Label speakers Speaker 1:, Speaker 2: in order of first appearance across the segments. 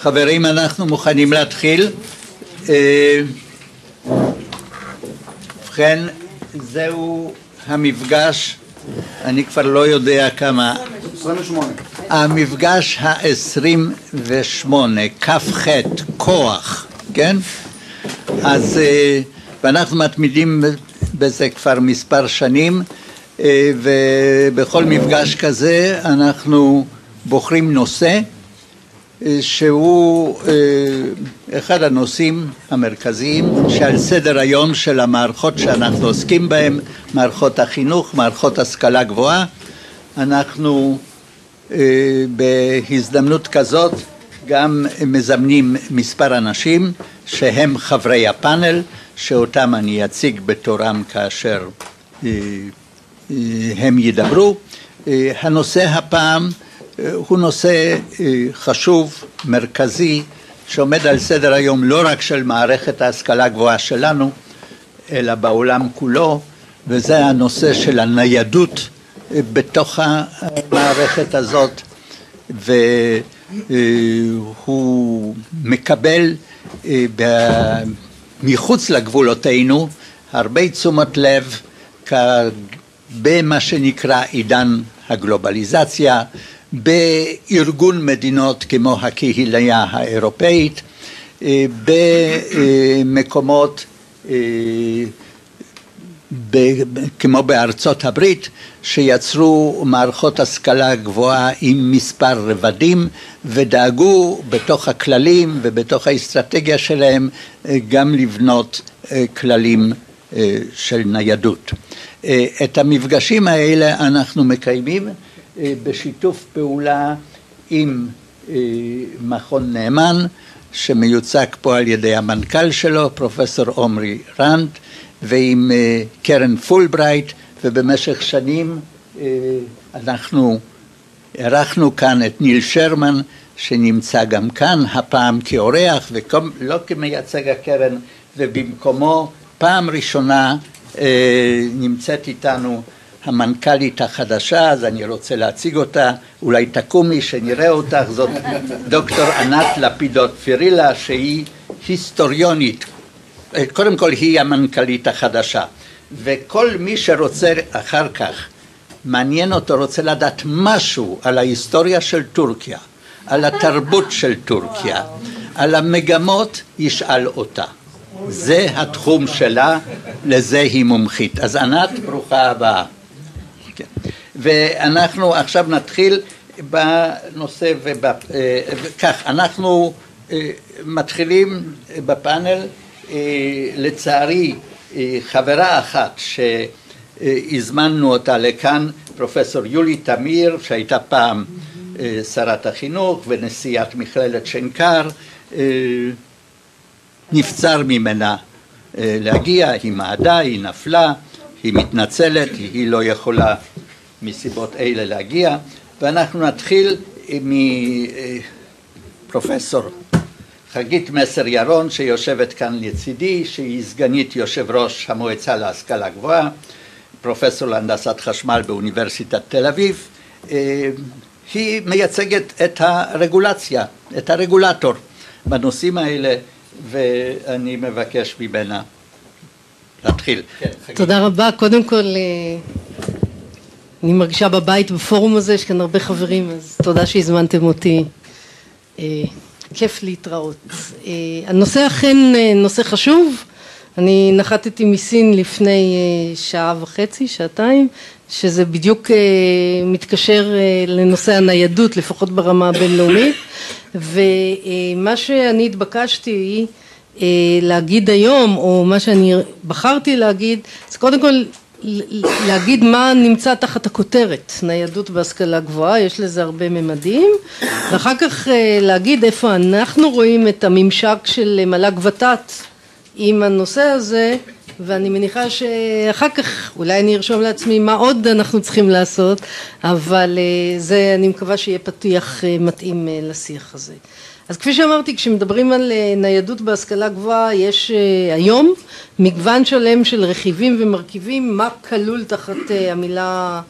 Speaker 1: חברים, אנחנו מוכנים להתחיל. אה, ובכן, זהו המפגש, אני כבר לא יודע כמה,
Speaker 2: 28.
Speaker 1: המפגש ה-28, כ"ח, כוח, כן? אז, אה, ואנחנו מתמידים בזה כבר מספר שנים, אה, ובכל מפגש כזה אנחנו בוחרים נושא שהוא אה, אחד הנושאים המרכזיים שעל סדר היום של המערכות שאנחנו עוסקים בהן, מערכות החינוך, מערכות השכלה גבוהה. אנחנו אה, בהזדמנות כזאת גם מזמנים מספר אנשים שהם חברי הפאנל, שאותם אני אציג בתורם כאשר אה, הם ידברו. הנושא הפעם הוא נושא אה, חשוב, מרכזי, שעומד על סדר היום לא רק של מערכת ההשכלה הגבוהה שלנו, אלא בעולם כולו, וזה הנושא של הניידות אה, בתוך המערכת הזאת, והוא מקבל אה, מחוץ לגבולותינו הרבה תשומת לב במה שנקרא עידן הגלובליזציה, בארגון מדינות כמו הקהילייה האירופאית, אה, במקומות אה, כמו בארצות הברית שיצרו מערכות השכלה גבוהה עם מספר רבדים ודאגו בתוך הכללים ובתוך האסטרטגיה שלהם אה, גם לבנות כללים של ניידות. את המפגשים האלה אנחנו מקיימים בשיתוף פעולה עם אה, מכון נאמן שמיוצג פה על ידי המנכ"ל שלו פרופסור עומרי רנד ועם אה, קרן פולברייט ובמשך שנים אנחנו אירחנו כאן את ניל שרמן שנמצא גם כאן הפעם כאורח ולא כמייצג הקרן ובמקומו פעם ראשונה נמצאת איתנו המנכ"לית החדשה, אז אני רוצה להציג אותה, אולי תקומי שנראה אותך, זאת דוקטור ענת לפידות פירילה שהיא היסטוריונית, קודם כל היא המנכ"לית החדשה, וכל מי שרוצה אחר כך, מעניין אותו, רוצה לדעת משהו על ההיסטוריה של טורקיה, על התרבות של טורקיה, על המגמות, ישאל אותה. זה התחום שלה, לזה היא מומחית. אז ענת, ברוכה הבאה. כן. ואנחנו עכשיו נתחיל בנושא וכך, אה, אנחנו אה, מתחילים בפאנל, אה, לצערי חברה אחת שהזמנו אותה לכאן, פרופסור יולי תמיר שהייתה פעם שרת החינוך ונשיאת מכללת שנקר, נבצר ממנה להגיע, היא מעדה, היא נפלה היא מתנצלת, היא לא יכולה מסיבות אלה להגיע, ואנחנו נתחיל מפרופסור חגית מסר ירון שיושבת כאן לצידי, שהיא סגנית יושב ראש המועצה להשכלה גבוהה, פרופסור להנדסת חשמל באוניברסיטת תל אביב, היא מייצגת את הרגולציה, את הרגולטור בנושאים האלה ואני מבקש ממנה להתחיל.
Speaker 3: כן, תודה רבה. קודם כל, אה, אני מרגישה בבית בפורום הזה, יש כאן הרבה חברים, אז תודה שהזמנתם אותי. אה, כיף להתראות. אה, הנושא אכן נושא חשוב. אני נחתתי מסין לפני שעה וחצי, שעתיים, שזה בדיוק מתקשר לנושא הניידות, לפחות ברמה הבינלאומית, ומה שאני התבקשתי אה, להגיד היום, או מה שאני בחרתי להגיד, זה קודם כל להגיד מה נמצא תחת הכותרת, ניידות בהשכלה גבוהה, יש לזה הרבה ממדים, ואחר כך אה, להגיד איפה אנחנו רואים את הממשק של מל"ג ות"ת עם הנושא הזה, ואני מניחה שאחר כך אולי אני ארשום לעצמי מה עוד אנחנו צריכים לעשות, אבל אה, זה אני מקווה שיהיה פתיח מתאים לשיח הזה. אז כפי שאמרתי כשמדברים על אה, ניידות בהשכלה גבוהה יש אה, היום מגוון שלם של רכיבים ומרכיבים מה כלול תחת אה, המילה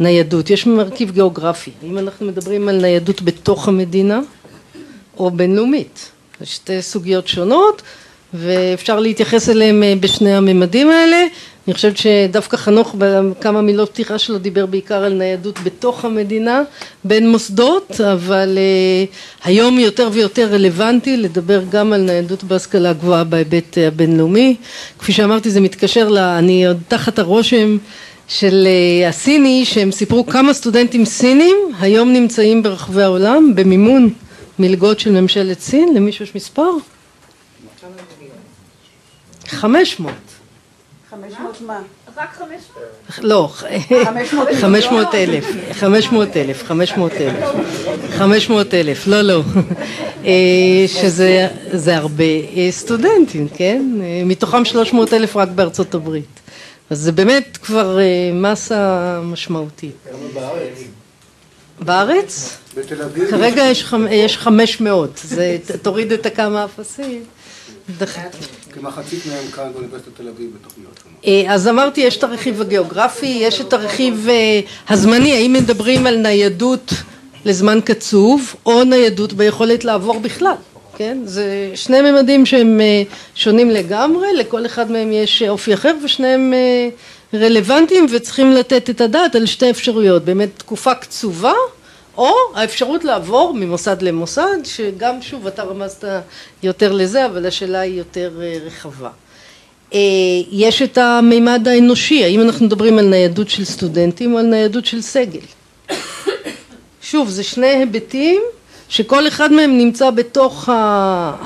Speaker 3: ניידות יש מרכיב גיאוגרפי אם אנחנו מדברים על ניידות בתוך המדינה או בינלאומית. זה שתי סוגיות שונות ואפשר להתייחס אליהם אה, בשני הממדים האלה. אני חושבת שדווקא חנוך בכמה מילות פתיחה שלו דיבר בעיקר על ניידות בתוך המדינה בין מוסדות אבל uh, היום יותר ויותר רלוונטי לדבר גם על ניידות בהשכלה גבוהה בהיבט הבינלאומי כפי שאמרתי זה מתקשר ל... אני עוד תחת הרושם של uh, הסיני שהם סיפרו כמה סטודנטים סינים היום נמצאים ברחבי העולם במימון מלגות של ממשלת סין למישהו יש מספר? חמש מאות
Speaker 2: 500 מה?
Speaker 4: רק 500?
Speaker 3: לא, 500 אלף, 500 אלף, 500 אלף, 500 אלף, לא לא, אה, שזה הרבה אה, סטודנטים, כן? אה, מתוכם 300 אלף רק בארצות הברית, אז זה באמת כבר מסה משמעותית. בארץ?
Speaker 5: בתל אביב?
Speaker 3: כרגע יש 500, תוריד את הכמה אפסים.
Speaker 5: כמחצית מהם כאן באוניברסיטת תל אביב בתוכניות שונות.
Speaker 3: אה, אז אמרתי יש את הרכיב הגיאוגרפי, יש את הרכיב אה, הזמני, האם מדברים על ניידות לזמן קצוב או ניידות ביכולת לעבור בכלל, כן? זה שני ממדים שהם אה, שונים לגמרי, לכל אחד מהם יש אופי אחר ושניהם רלוונטיים וצריכים לתת את הדעת על שתי אפשרויות, באמת תקופה קצובה או האפשרות לעבור ממוסד למוסד, שגם שוב אתה רמזת יותר לזה, אבל השאלה היא יותר אה, רחבה. אה, יש את המימד האנושי, האם אנחנו מדברים על ניידות של סטודנטים או על ניידות של סגל? שוב, זה שני היבטים שכל אחד מהם נמצא בתוך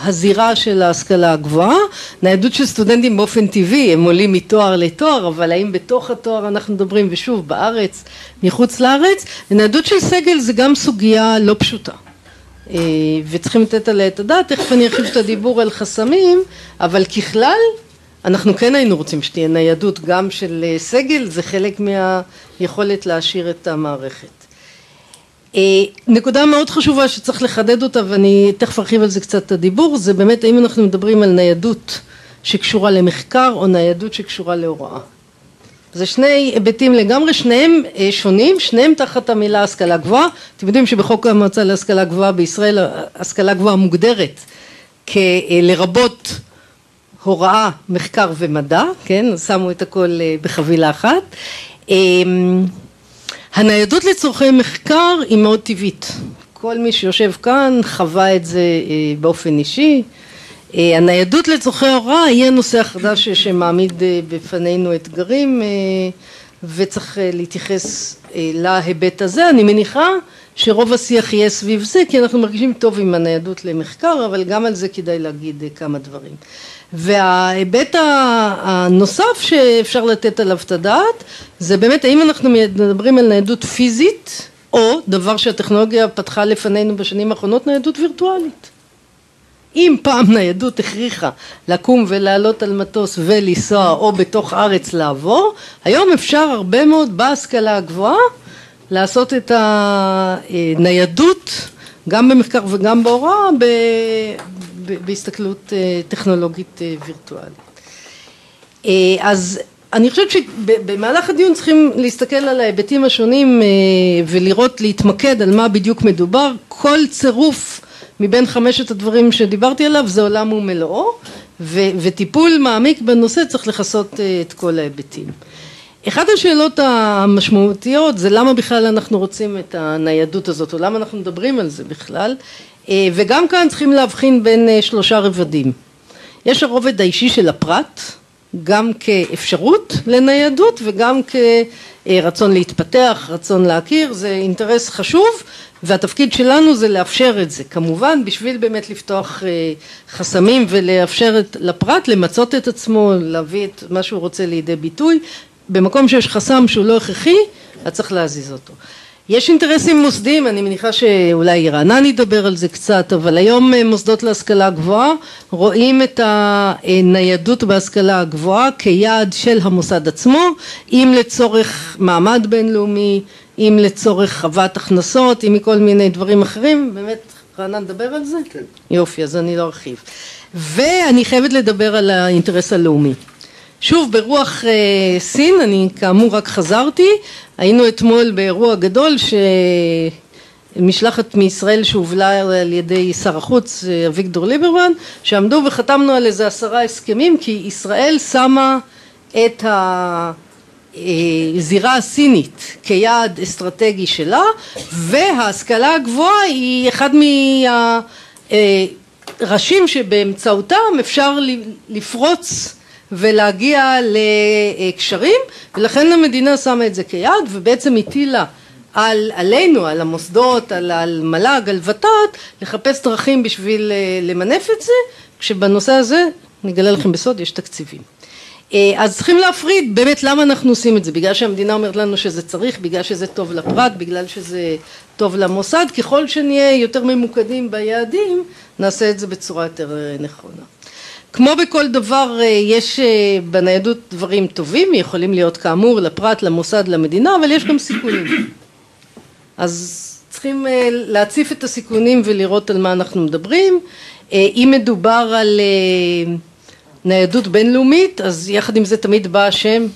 Speaker 3: הזירה של ההשכלה הגבוהה. ניידות של סטודנטים באופן טבעי, הם עולים מתואר לתואר, אבל האם בתוך התואר אנחנו מדברים, ושוב, בארץ, מחוץ לארץ, וניידות של סגל זה גם סוגיה לא פשוטה. אה, וצריכים לתת עליה את הדעת, תכף אני ארחיב את הדיבור על חסמים, אבל ככלל אנחנו כן היינו רוצים שתהיה ניידות גם של אה, סגל, זה חלק מהיכולת להעשיר את המערכת. אה, נקודה מאוד חשובה שצריך לחדד אותה ואני תכף ארחיב על זה קצת את הדיבור זה באמת האם אנחנו מדברים על ניידות שקשורה למחקר או ניידות שקשורה להוראה. זה שני היבטים לגמרי שניהם אה, שונים שניהם תחת המילה השכלה גבוהה. אתם יודעים שבחוק המועצה להשכלה גבוהה בישראל השכלה גבוהה מוגדרת כלרבות הוראה מחקר ומדע כן? שמו את הכל אה, בחבילה אחת הניידות לצורכי מחקר היא מאוד טבעית, כל מי שיושב כאן חווה את זה אה, באופן אישי, אה, הניידות לצורכי הוראה היא הנושא החדש שמעמיד אה, בפנינו אתגרים וצריך להתייחס להיבט הזה, אני מניחה שרוב השיח יהיה סביב זה כי אנחנו מרגישים טוב עם הניידות למחקר אבל גם על זה כדאי להגיד כמה דברים וההיבט הנוסף שאפשר לתת עליו את הדעת זה באמת האם אנחנו מדברים על ניידות פיזית או דבר שהטכנולוגיה פתחה לפנינו בשנים האחרונות ניידות וירטואלית. אם פעם ניידות הכריחה לקום ולעלות על מטוס ולנסוע או בתוך ארץ לעבור היום אפשר הרבה מאוד בהשכלה הגבוהה לעשות את הניידות גם במחקר וגם בהוראה בהסתכלות אה, טכנולוגית אה, וירטואלית. אה, אז אני חושבת שבמהלך הדיון צריכים להסתכל על ההיבטים השונים ולראות, להתמקד על מה בדיוק מדובר, כל צירוף מבין חמשת הדברים שדיברתי עליו זה עולם ומלואו וטיפול מעמיק בנושא צריך לכסות את כל ההיבטים. אחת השאלות המשמעותיות זה למה בכלל אנחנו רוצים את הניידות הזאת או למה אנחנו מדברים על זה בכלל וגם כאן צריכים להבחין בין אה, שלושה רבדים. יש הרובד האישי של הפרט, גם כאפשרות לניידות וגם כרצון להתפתח, רצון להכיר, זה אינטרס חשוב והתפקיד שלנו זה לאפשר את זה, כמובן בשביל באמת לפתוח אה, חסמים ולאפשר לפרט למצות את עצמו, להביא את מה שהוא רוצה לידי ביטוי, במקום שיש חסם שהוא לא הכרחי, אז צריך להזיז אותו. יש אינטרסים מוסדיים, אני מניחה שאולי רענן ידבר על זה קצת, אבל היום אה, מוסדות להשכלה גבוהה רואים את הניידות בהשכלה הגבוהה כיעד של המוסד עצמו, אם לצורך מעמד בינלאומי, אם לצורך הבאת הכנסות, אם מכל מיני דברים אחרים, באמת רענן דבר על זה?
Speaker 5: כן.
Speaker 3: יופי, אז אני לא ארחיב. ואני חייבת לדבר על האינטרס הלאומי. שוב ברוח אה, סין, אני כאמור רק חזרתי, היינו אתמול באירוע גדול משלחת מישראל שהובלה על ידי שר החוץ אביגדור ליברמן שעמדו וחתמנו על איזה עשרה הסכמים כי ישראל שמה את הזירה הסינית כיעד אסטרטגי שלה וההשכלה הגבוהה היא אחד מהראשים שבאמצעותם אפשר לפרוץ ולהגיע לקשרים ולכן המדינה שמה את זה כיעד ובעצם הטילה על עלינו, על המוסדות, על, על מל"ג, על ות"ת, לחפש דרכים בשביל למנף את זה, כשבנושא הזה, אני אגלה לכם בסוד, יש תקציבים. אז צריכים להפריד באמת למה אנחנו עושים את זה, בגלל שהמדינה אומרת לנו שזה צריך, בגלל שזה טוב לפרט, בגלל שזה טוב למוסד, ככל שנהיה יותר ממוקדים ביעדים, נעשה את זה בצורה יותר נכונה. כמו בכל דבר יש בניידות דברים טובים, יכולים להיות כאמור לפרט, למוסד, למדינה, אבל יש גם סיכונים. אז צריכים להציף את הסיכונים ולראות על מה אנחנו מדברים. אם מדובר על ניידות בינלאומית, אז יחד עם זה תמיד בא השם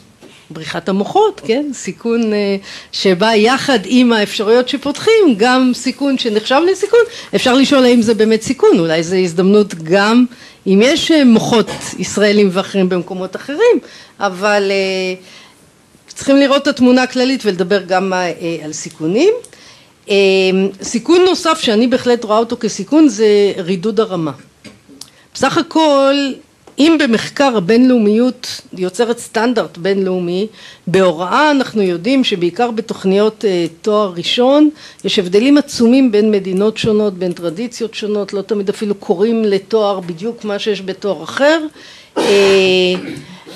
Speaker 3: בריחת המוחות, כן? סיכון שבא יחד עם האפשרויות שפותחים, גם סיכון שנחשב לסיכון, אפשר לשאול האם זה באמת סיכון, אולי זו הזדמנות גם אם יש מוחות ישראלים ואחרים במקומות אחרים, אבל צריכים לראות את התמונה הכללית ולדבר גם על סיכונים. סיכון נוסף שאני בהחלט רואה אותו כסיכון זה רידוד הרמה. בסך הכל אם במחקר הבינלאומיות יוצרת סטנדרט בינלאומי, בהוראה אנחנו יודעים שבעיקר בתוכניות תואר ראשון יש הבדלים עצומים בין מדינות שונות, בין טרדיציות שונות, לא תמיד אפילו קוראים לתואר בדיוק מה שיש בתואר אחר.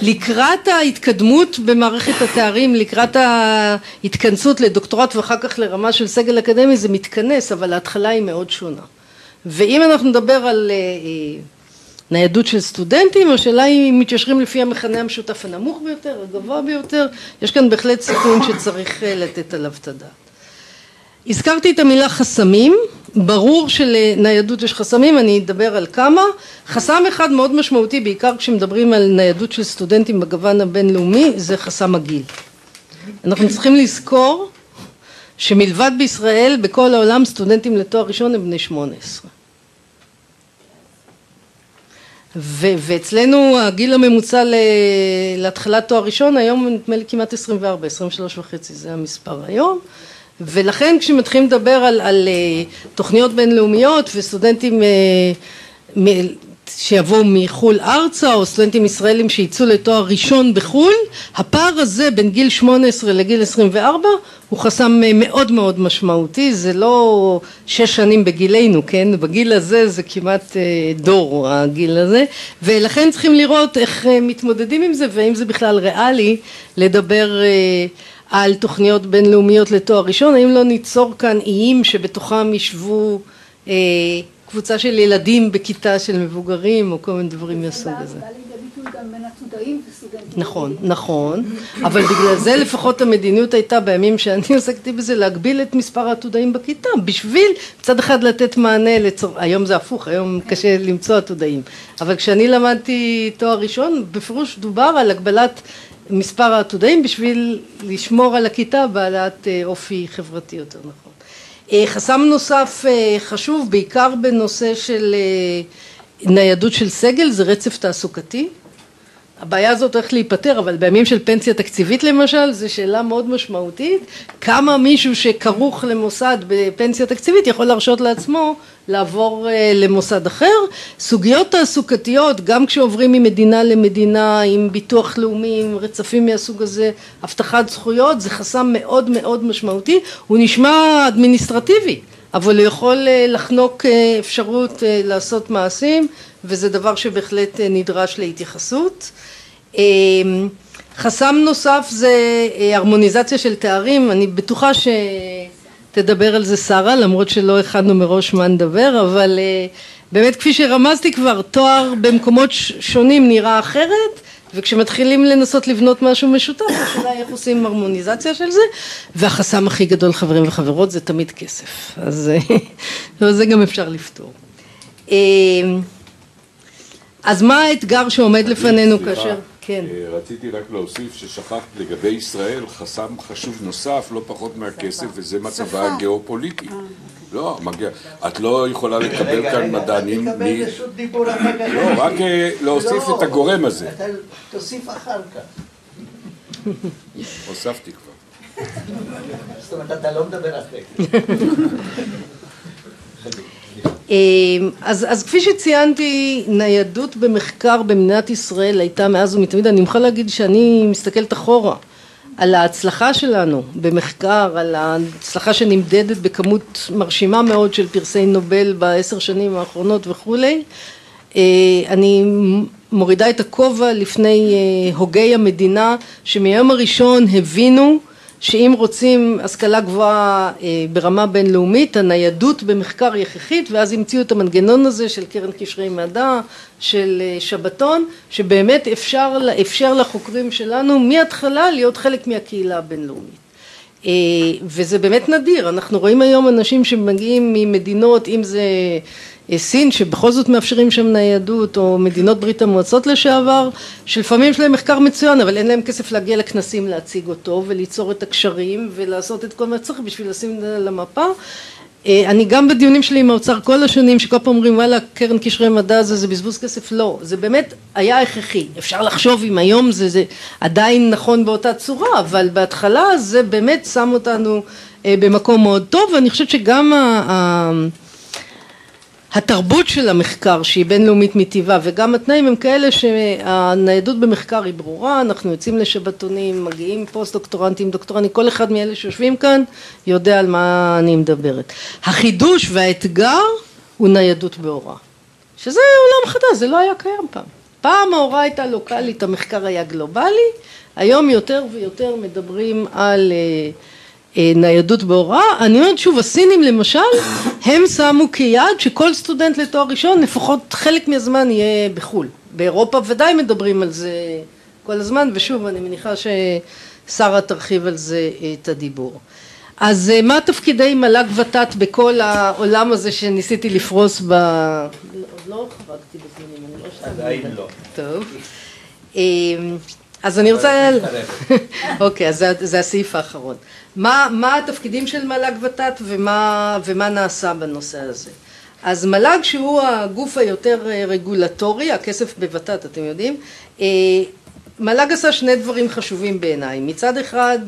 Speaker 3: לקראת ההתקדמות במערכת התארים, לקראת ההתכנסות לדוקטורט ואחר כך לרמה של סגל אקדמי זה מתכנס, אבל ההתחלה היא מאוד שונה. ואם אנחנו נדבר על ניידות של סטודנטים, השאלה היא אם מתיישרים לפי המכנה המשותף הנמוך ביותר, הגבוה ביותר, יש כאן בהחלט סיכון שצריך לתת עליו את הדעת. הזכרתי את המילה חסמים, ברור שלניידות יש חסמים, אני אדבר על כמה. חסם אחד מאוד משמעותי, בעיקר כשמדברים על ניידות של סטודנטים בגוון הבינלאומי, זה חסם הגיל. אנחנו צריכים לזכור שמלבד בישראל, בכל העולם סטודנטים לתואר ראשון הם בני שמונה עשרה. ואצלנו הגיל הממוצע להתחלת תואר ראשון היום נדמה לי כמעט עשרים וארבע, עשרים ושלוש וחצי זה המספר היום. ולכן כשמתחילים לדבר על, על תוכניות בינלאומיות וסטודנטים שיבואו מחו"ל ארצה או סטודנטים ישראלים שיצאו לתואר ראשון בחו"ל הפער הזה בין גיל שמונה עשרה לגיל עשרים וארבע הוא חסם מאוד מאוד משמעותי. זה לא שש שנים בגילנו כן? בגיל הזה זה כמעט דור הגיל הזה. ולכן צריכים לראות איך מתמודדים עם זה והאם זה בכלל ריאלי לדבר על תוכניות בינלאומיות לתואר ראשון. האם לא ניצור כאן איים שבתוכם ישבו קבוצה של ילדים בכיתה של מבוגרים או כל מיני דברים מהסוג הזה. נכון, נכון, אבל בגלל זה לפחות המדיניות הייתה בימים שאני עוסקתי בזה להגביל את מספר העתודאים בכיתה בשביל מצד אחד לתת מענה לצור... היום זה הפוך, היום קשה למצוא עתודאים, אבל כשאני למדתי תואר ראשון בפירוש דובר על הגבלת מספר העתודאים בשביל לשמור על הכיתה בעלת אופי חברתי יותר נכון. חסם נוסף חשוב בעיקר בנושא של ניידות של סגל זה רצף תעסוקתי. הבעיה הזאת הולכת להיפטר אבל בימים של פנסיה תקציבית למשל זו שאלה מאוד משמעותית. כמה מישהו שכרוך למוסד בפנסיה תקציבית יכול להרשות לעצמו לעבור למוסד אחר. סוגיות תעסוקתיות גם כשעוברים ממדינה למדינה עם ביטוח לאומי עם רצפים מהסוג הזה הבטחת זכויות זה חסם מאוד מאוד משמעותי. הוא נשמע אדמיניסטרטיבי אבל הוא יכול לחנוק אפשרות לעשות מעשים וזה דבר שבהחלט נדרש להתייחסות. חסם נוסף זה הרמוניזציה של תארים. אני בטוחה שתדבר על זה שרה למרות שלא הכנו מראש מה נדבר אבל באמת כפי שרמזתי כבר תואר במקומות שונים נראה אחרת וכשמתחילים לנסות לבנות משהו משותף השאלה איך עושים הרמוניזציה של זה והחסם הכי גדול חברים וחברות זה תמיד כסף. אז זה גם אפשר לפתור. אז מה האתגר שעומד לפנינו כאשר כן.
Speaker 4: אה, רציתי רק להוסיף ששכחת לגבי ישראל חסם חשוב נוסף, לא פחות מהכסף, וזה מצבה הגיאופוליטי. לא, מגיע, את לא יכולה לקבל כאן מדענים מ...
Speaker 1: תקבל רשות דיבור אחר כך.
Speaker 4: לא, רק אה, להוסיף
Speaker 1: לא,
Speaker 4: את הגורם הזה.
Speaker 1: תוסיף אחר כך.
Speaker 4: הוספתי כבר.
Speaker 1: זאת אומרת, אתה לא מדבר אחרי.
Speaker 3: אמ, אז, אז כפי שציינתי, ניידות במחקר במדינת ישראל הייתה מאז ומתמיד, אני מוכרחה להגיד שאני מסתכלת אחורה על ההצלחה שלנו במחקר, על ההצלחה שנמדדת בכמות מרשימה מאוד של פרסי נובל בעשר שנים האחרונות וכולי. אה, אני מורידה את הכובע לפני אה, הוגי המדינה שמהיום הראשון הבינו שאם רוצים השכלה גבוהה אה, ברמה בינלאומית הניידות במחקר היא הכרחית ואז המציאו את המנגנון הזה של קרן קשרי מדע של אה, שבתון שבאמת אפשר, אפשר לחוקרים שלנו מההתחלה להיות חלק מהקהילה הבינלאומית. אה, וזה באמת נדיר. אנחנו רואים היום אנשים שמגיעים ממדינות אם זה סין שבכל זאת מאפשרים שם ניידות או מדינות ברית המועצות לשעבר שלפעמים יש להם מחקר מצוין אבל אין להם כסף להגיע לכנסים להציג אותו וליצור את הקשרים ולעשות את כל מה שצריך בשביל לשים את זה על המפה. אני גם בדיונים שלי עם האוצר כל השנים שכל פעם אומרים וואלה קרן קשרי מדע זה, זה בזבוז כסף. לא זה באמת היה הכרחי. אפשר לחשוב אם היום זה, זה עדיין נכון באותה צורה אבל בהתחלה זה באמת שם אותנו במקום מאוד טוב ואני חושבת שגם ה... התרבות של המחקר שהיא בינלאומית מטבעה וגם התנאים הם כאלה שהניידות במחקר היא ברורה אנחנו יוצאים לשבתונים מגיעים פוסט דוקטורנטים דוקטורנטים כל אחד מאלה שיושבים כאן יודע על מה אני מדברת. החידוש והאתגר הוא ניידות בהוראה שזה עולם חדש זה לא היה קיים פעם. פעם ההוראה הייתה לוקאלית המחקר היה גלובלי היום יותר ויותר מדברים על ניידות בהוראה, אני אומרת שוב הסינים למשל הם שמו כיעד שכל סטודנט לתואר ראשון לפחות חלק מהזמן יהיה בחו"ל, באירופה ודאי מדברים על זה כל הזמן ושוב אני מניחה ששרה תרחיב על זה את הדיבור. אז מה תפקידי מל"ג ות"ת בכל העולם הזה שניסיתי לפרוס ב... עוד לא חרגתי בזמנים, אני לא שאלה.
Speaker 1: עדיין לא.
Speaker 3: טוב. אז אני רוצה... אוקיי, אז זה הסעיף האחרון. מה, התפקידים של מל"ג ות"ת ומה, ומה נעשה בנושא הזה. אז מל"ג שהוא הגוף היותר רגולטורי, הכסף בות"ת אתם יודעים, מל"ג עשה שני דברים חשובים בעיניי, מצד אחד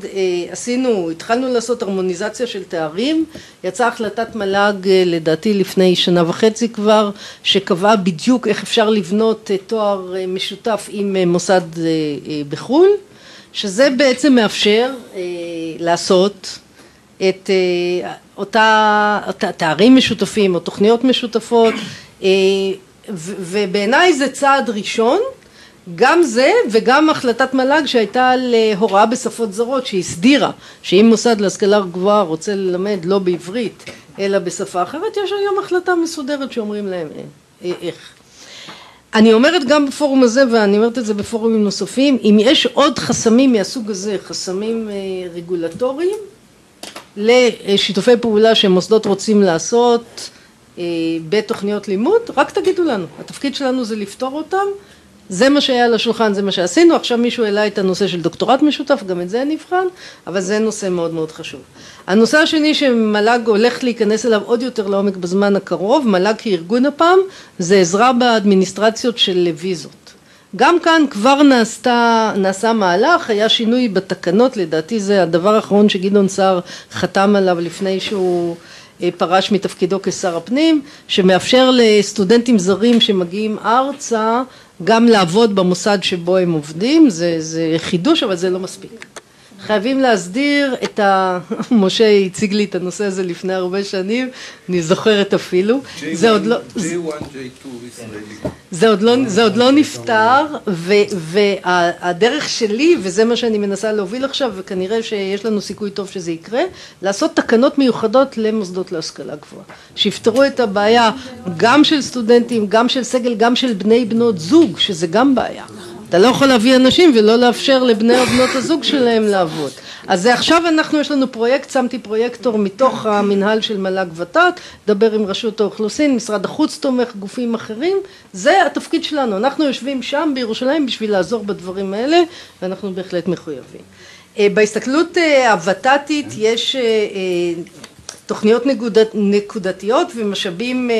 Speaker 3: עשינו, התחלנו לעשות הרמוניזציה של תארים, יצאה החלטת מל"ג לדעתי לפני שנה וחצי כבר, שקבעה בדיוק איך אפשר לבנות תואר משותף עם מוסד בחו"ל, שזה בעצם מאפשר לעשות את אותה תארים משותפים או תוכניות משותפות. ובעיניי זה צעד ראשון גם זה וגם החלטת מל"ג שהייתה על הוראה בשפות זרות שהסדירה שאם מוסד להשכלה גבוהה רוצה ללמד לא בעברית אלא בשפה אחרת יש היום החלטה מסודרת שאומרים להם איך. אני אומרת גם בפורום הזה ואני אומרת את זה בפורומים נוספים אם יש עוד חסמים מהסוג הזה חסמים רגולטוריים לשיתופי פעולה שמוסדות רוצים לעשות בתוכניות לימוד רק תגידו לנו התפקיד שלנו זה לפתור אותם זה מה שהיה על השולחן זה מה שעשינו עכשיו מישהו העלה את הנושא של דוקטורט משותף גם את זה נבחן אבל זה נושא מאוד מאוד חשוב. הנושא השני שמל"ג הולך להיכנס אליו עוד יותר לעומק בזמן הקרוב מל"ג כארגון הפעם זה עזרה באדמיניסטרציות של ויזות גם כאן כבר נעשתה, נעשה מהלך היה שינוי בתקנות לדעתי זה הדבר האחרון שגדעון סער חתם עליו לפני שהוא פרש מתפקידו כשר הפנים שמאפשר לסטודנטים זרים שמגיעים ארצה גם לעבוד במוסד שבו הם עובדים זה, זה חידוש אבל זה לא מספיק חייבים להסדיר את ה... משה הציג לי את הנושא הזה לפני הרבה שנים אני זוכרת אפילו. זה עוד לא זה עוד לא, זה עוד לא נפתר והדרך שלי וזה מה שאני מנסה להוביל עכשיו וכנראה שיש לנו סיכוי טוב שזה יקרה לעשות תקנות מיוחדות למוסדות להשכלה גבוהה. שיפתרו את הבעיה גם של סטודנטים גם של סגל גם של בני בנות זוג שזה גם בעיה אתה לא יכול להביא אנשים ולא לאפשר לבני או בנות הזוג שלהם לעבוד. אז עכשיו אנחנו, יש לנו פרויקט, שמתי פרויקטור מתוך המנהל של מל"ג ות"ת, דבר עם רשות האוכלוסין, משרד החוץ תומך, גופים אחרים, זה התפקיד שלנו, אנחנו יושבים שם בירושלים בשביל לעזור בדברים האלה ואנחנו בהחלט מחויבים. אה, בהסתכלות אה, הוות"תית יש אה, תוכניות נקודתיות ומשאבים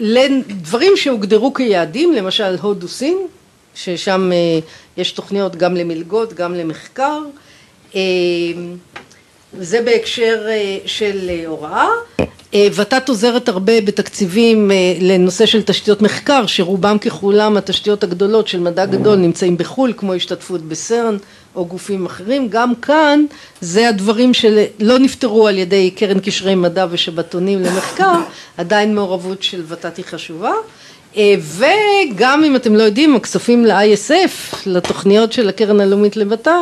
Speaker 3: לדברים שהוגדרו כיעדים, למשל הודו סין, ששם יש תוכניות גם למלגות, גם למחקר, זה בהקשר של הוראה. ות"ת עוזרת הרבה בתקציבים לנושא של תשתיות מחקר שרובם ככולם התשתיות הגדולות של מדע גדול נמצאים בחו"ל כמו השתתפות בסרן או גופים אחרים, גם כאן זה הדברים שלא נפתרו על ידי קרן קשרי מדע ושבתונים למחקר, עדיין מעורבות של ות"ת היא חשובה. אה, וגם אם אתם לא יודעים הכספים ל-ISF, לתוכניות של הקרן הלאומית למדע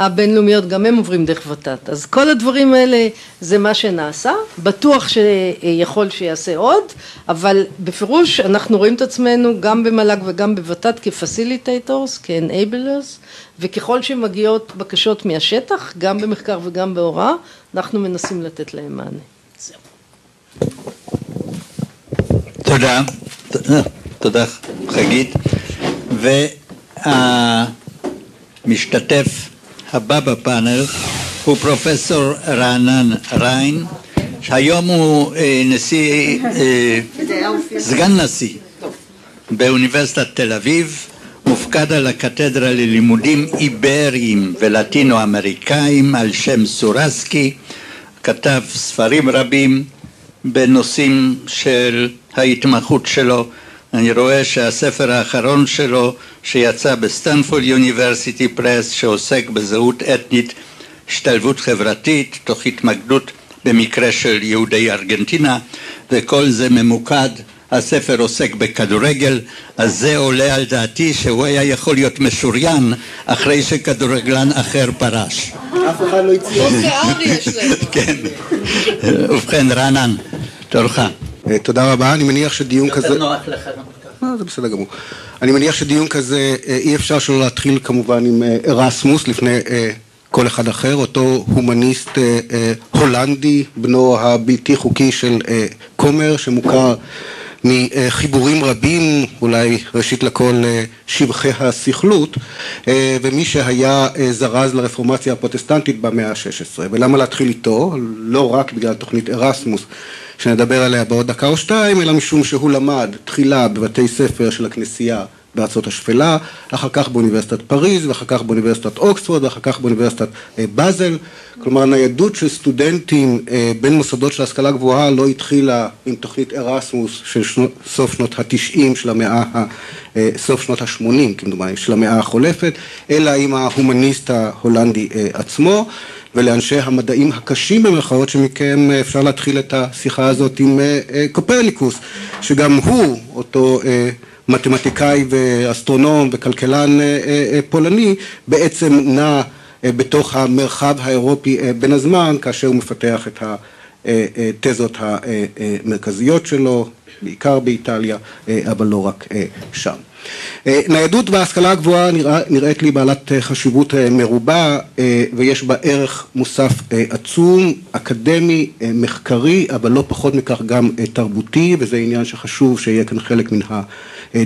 Speaker 3: הבינלאומיות גם הם עוברים דרך ות"ת אז כל הדברים האלה זה מה שנעשה בטוח שיכול שיעשה עוד אבל בפירוש אנחנו רואים את עצמנו גם במל"ג וגם בות"ת כ facilitators כ enablers וככל שמגיעות בקשות מהשטח גם במחקר וגם בהוראה אנחנו מנסים לתת להם מענה. זהו.
Speaker 1: תודה, תודה חגית. והמשתתף הבא בפאנל הוא פרופסור רענן ריין. שהיום הוא אה, נשיא, אה, סגן נשיא באוניברסיטת תל אביב מופקד על הקתדרה ללימודים איבריים ולטינו אמריקאים על שם סורסקי כתב ספרים רבים בנושאים של ההתמחות שלו אני רואה שהספר האחרון שלו שיצא ב Stanford University Press שעוסק בזהות אתנית, השתלבות חברתית, תוך התמקדות במקרה של יהודי ארגנטינה וכל זה ממוקד, הספר עוסק בכדורגל, אז זה עולה על דעתי שהוא היה יכול להיות משוריין אחרי שכדורגלן אחר פרש.
Speaker 2: אף אחד לא הצליח.
Speaker 1: כן. ובכן רענן, תורך.
Speaker 5: אה, תודה רבה, אני מניח שדיון כזה...
Speaker 1: יותר נוח לך.
Speaker 5: אה, זה בסדר גמור. אני מניח שדיון כזה אה, אי אפשר שלא להתחיל כמובן עם ארסמוס לפני כל אחד אחר, אותו הומניסט הולנדי, בנו הבלתי חוקי של כומר, שמוכר מחיבורים רבים, אולי ראשית לכל שבחי הסכלות, ומי שהיה זרז לרפורמציה הפרוטסטנטית במאה ה-16. ולמה להתחיל איתו? לא רק בגלל תוכנית ארסמוס שנדבר עליה בעוד דקה או שתיים, אלא משום שהוא למד תחילה בבתי ספר של הכנסייה בארצות השפלה, אחר כך באוניברסיטת פריז, ואחר כך באוניברסיטת אוקספורד, ואחר כך באוניברסיטת אה, באזל. כלומר, ניידות של סטודנטים אה, בין מוסדות של השכלה גבוהה לא התחילה עם תוכנית ארסמוס של שנות, סוף שנות התשעים של המאה, אה, סוף שנות השמונים, כמדומני, של המאה החולפת, אלא עם ההומניסט ההולנדי עצמו. ולאנשי המדעים הקשים במרכאות שמכם אפשר להתחיל את השיחה הזאת עם קופרניקוס, שגם הוא אותו מתמטיקאי ואסטרונום וכלכלן אה, אה, פולני בעצם נע אה, בתוך המרחב האירופי בין הזמן כאשר הוא מפתח את התזות המרכזיות שלו בעיקר באיטליה אבל לא רק שם. ניידות בהשכלה הגבוהה נראה, נראית לי בעלת חשיבות מרובה ויש בה ערך מוסף עצום, אקדמי, מחקרי, אבל לא פחות מכך גם תרבותי וזה עניין שחשוב שיהיה כאן חלק מן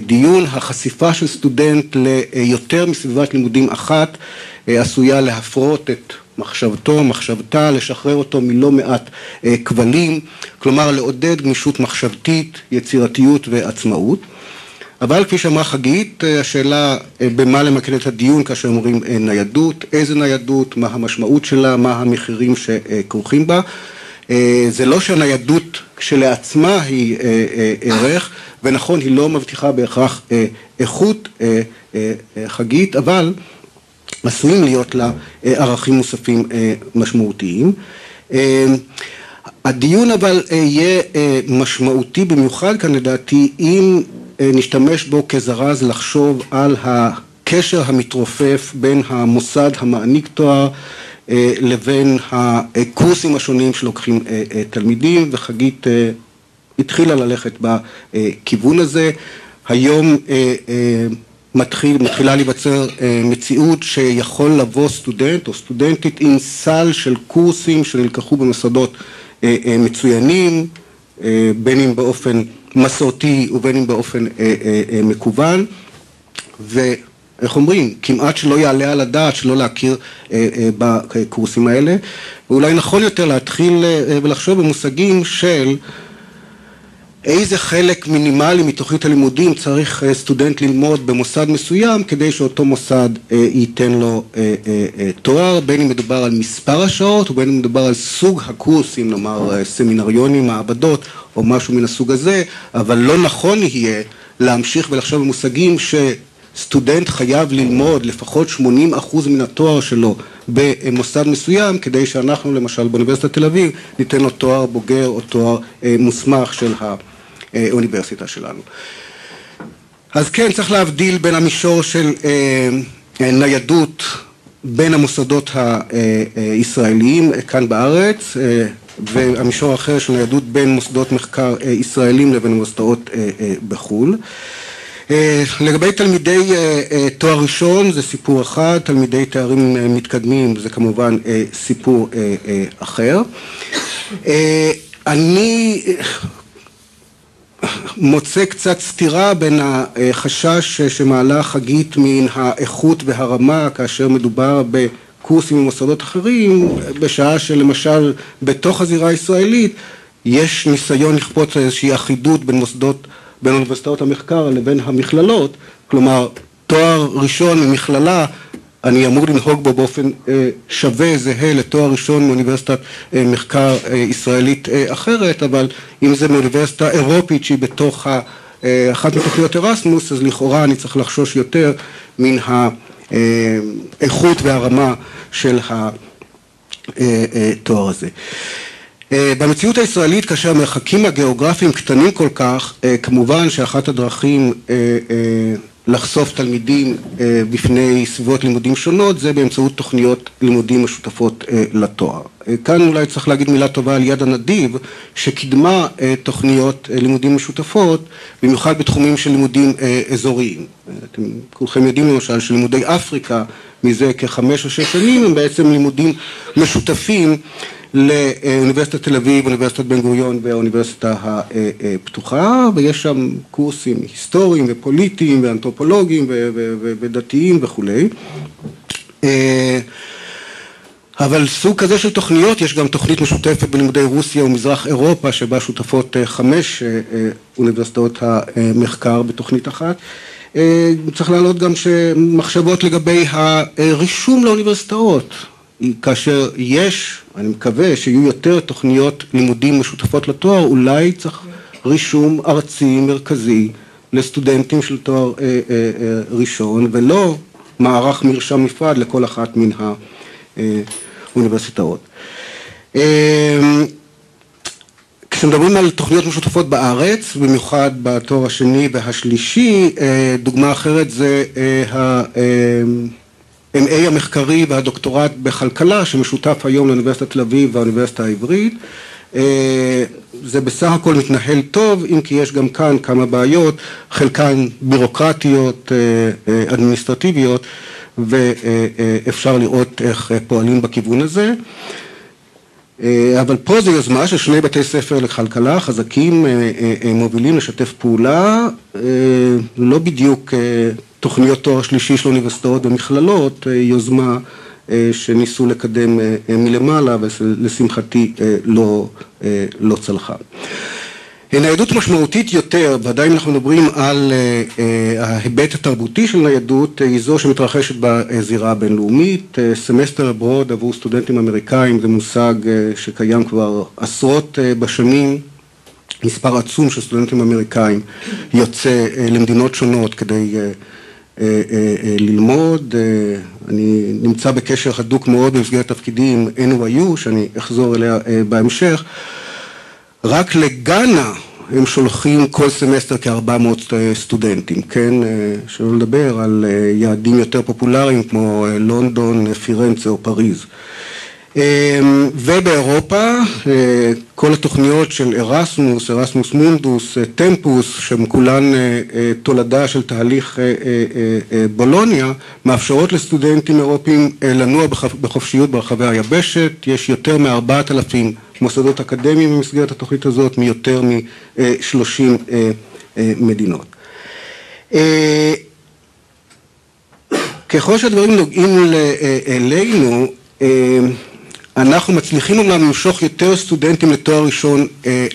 Speaker 5: דיון, החשיפה של סטודנט ליותר מסביבת לימודים אחת עשויה להפרות את מחשבתו, מחשבתה, לשחרר אותו מלא מעט כבלים, כלומר לעודד גמישות מחשבתית, יצירתיות ועצמאות. אבל כפי שאמרה חגית, השאלה במה למקד את הדיון כאשר אומרים ניידות, איזה ניידות, מה המשמעות שלה, מה המחירים שכרוכים בה. זה לא שהניידות כשלעצמה היא ערך, ונכון, היא לא מבטיחה בהכרח איכות חגית, אבל עשויים להיות לה ערכים מוספים משמעותיים. הדיון אבל יהיה משמעותי במיוחד כאן לדעתי אם נשתמש בו כזרז לחשוב על הקשר המתרופף בין המוסד המעניק תואר לבין הקורסים השונים שלוקחים תלמידים וחגית התחילה ללכת בכיוון הזה. היום מתחיל, מתחילה להיווצר מציאות שיכול לבוא סטודנט או סטודנטית עם סל של קורסים שנלקחו במוסדות מצוינים, בין אם באופן מסורתי ובין אם באופן מקוון, ואיך אומרים, כמעט שלא יעלה על הדעת שלא להכיר בקורסים האלה, ואולי נכון יותר להתחיל ולחשוב במושגים של איזה חלק מינימלי מתוכנית הלימודים צריך סטודנט ללמוד במוסד מסוים כדי שאותו מוסד ייתן לו תואר, בין אם מדובר על מספר השעות ובין אם מדובר על סוג הקורסים, נאמר סמינריונים, מעבדות או משהו מן הסוג הזה, אבל לא נכון יהיה להמשיך ולחשוב במושגים שסטודנט חייב ללמוד לפחות 80% מן התואר שלו במוסד מסוים כדי שאנחנו למשל באוניברסיטת תל אביב ניתן לו תואר בוגר או תואר מוסמך של האוניברסיטה שלנו. אז כן צריך להבדיל בין המישור של ניידות בין המוסדות הישראליים כאן בארץ והמישור האחר של ניידות בין מוסדות מחקר ישראלים לבין אוניברסיטאות בחו"ל. לגבי תלמידי תואר ראשון זה סיפור אחד, תלמידי תארים מתקדמים זה כמובן סיפור אחר. אני מוצא קצת סתירה בין החשש שמעלה חגית מן האיכות והרמה כאשר מדובר בקורסים ממוסדות אחרים, בשעה שלמשל בתוך הזירה הישראלית יש ניסיון לכפות איזושהי אחידות בין מוסדות בין אוניברסיטאות המחקר לבין המכללות, כלומר תואר ראשון ממכללה אני אמור לנהוג בו באופן שווה זהה לתואר ראשון מאוניברסיטת מחקר ישראלית אחרת, אבל אם זה מאוניברסיטה אירופית שהיא בתוך אחת מתוכניות ארסמוס, אז לכאורה אני צריך לחשוש יותר מן האיכות והרמה של התואר הזה. במציאות הישראלית כאשר המרחקים הגיאוגרפיים קטנים כל כך, כמובן שאחת הדרכים לחשוף תלמידים בפני סביבות לימודים שונות זה באמצעות תוכניות לימודים משותפות לתואר. כאן אולי צריך להגיד מילה טובה על יד הנדיב שקידמה תוכניות לימודים משותפות במיוחד בתחומים של לימודים אזוריים. אתם כולכם יודעים למשל שלימודי אפריקה מזה כחמש או שש שנים הם בעצם לימודים משותפים לאוניברסיטת תל אביב, אוניברסיטת בן גוריון והאוניברסיטה הפתוחה ויש שם קורסים היסטוריים ופוליטיים ואנתרופולוגיים ודתיים וכולי. אבל סוג כזה של תוכניות, יש גם תוכנית משותפת בלימודי רוסיה ומזרח אירופה שבה שותפות חמש אוניברסיטאות המחקר בתוכנית אחת. צריך להעלות גם מחשבות לגבי הרישום לאוניברסיטאות כאשר יש, אני מקווה שיהיו יותר תוכניות לימודים משותפות לתואר, אולי צריך רישום ארצי מרכזי לסטודנטים של תואר ראשון ולא מערך מרשם נפרד לכל אחת מן האוניברסיטאות. כשמדברים על תוכניות משותפות בארץ, במיוחד בתואר השני והשלישי, דוגמה אחרת זה MA המחקרי והדוקטורט בכלכלה שמשותף היום לאוניברסיטת תל אביב והאוניברסיטה העברית. זה בסך הכל מתנהל טוב, אם כי יש גם כאן כמה בעיות, חלקן בירוקרטיות, אדמיניסטרטיביות, ואפשר לראות איך פועלים בכיוון הזה. אבל פה זו יוזמה של שני בתי ספר לכלכלה חזקים, מובילים לשתף פעולה, לא בדיוק תוכניות תואר שלישי של אוניברסיטאות ומכללות, יוזמה שניסו לקדם מלמעלה ולשמחתי לא, לא צלחה. ניידות משמעותית יותר, ודאי אם אנחנו מדברים על ההיבט התרבותי של ניידות, היא זו שמתרחשת בזירה הבינלאומית. semester abroad עבור סטודנטים אמריקאים זה מושג שקיים כבר עשרות בשנים. מספר עצום של סטודנטים אמריקאים יוצא למדינות שונות כדי ללמוד. אני נמצא בקשר הדוק מאוד במסגרת תפקידי עם NYU, שאני אחזור אליה בהמשך. רק לגאנה הם שולחים כל סמסטר כ-400 סטודנטים, כן? שלא לדבר על יעדים יותר פופולריים כמו לונדון, פירנצה או פריז. ובאירופה כל התוכניות של ארסמוס, ארסמוס מונדוס, טמפוס, שהן כולן תולדה של תהליך בולוניה, מאפשרות לסטודנטים אירופים לנוע בחופשיות ברחבי היבשת, יש יותר מארבעת אלפים מוסדות אקדמיים במסגרת התוכנית הזאת מיותר משלושים מדינות. ככל שהדברים נוגעים אלינו, אנחנו מצליחים אומנם למשוך יותר סטודנטים לתואר ראשון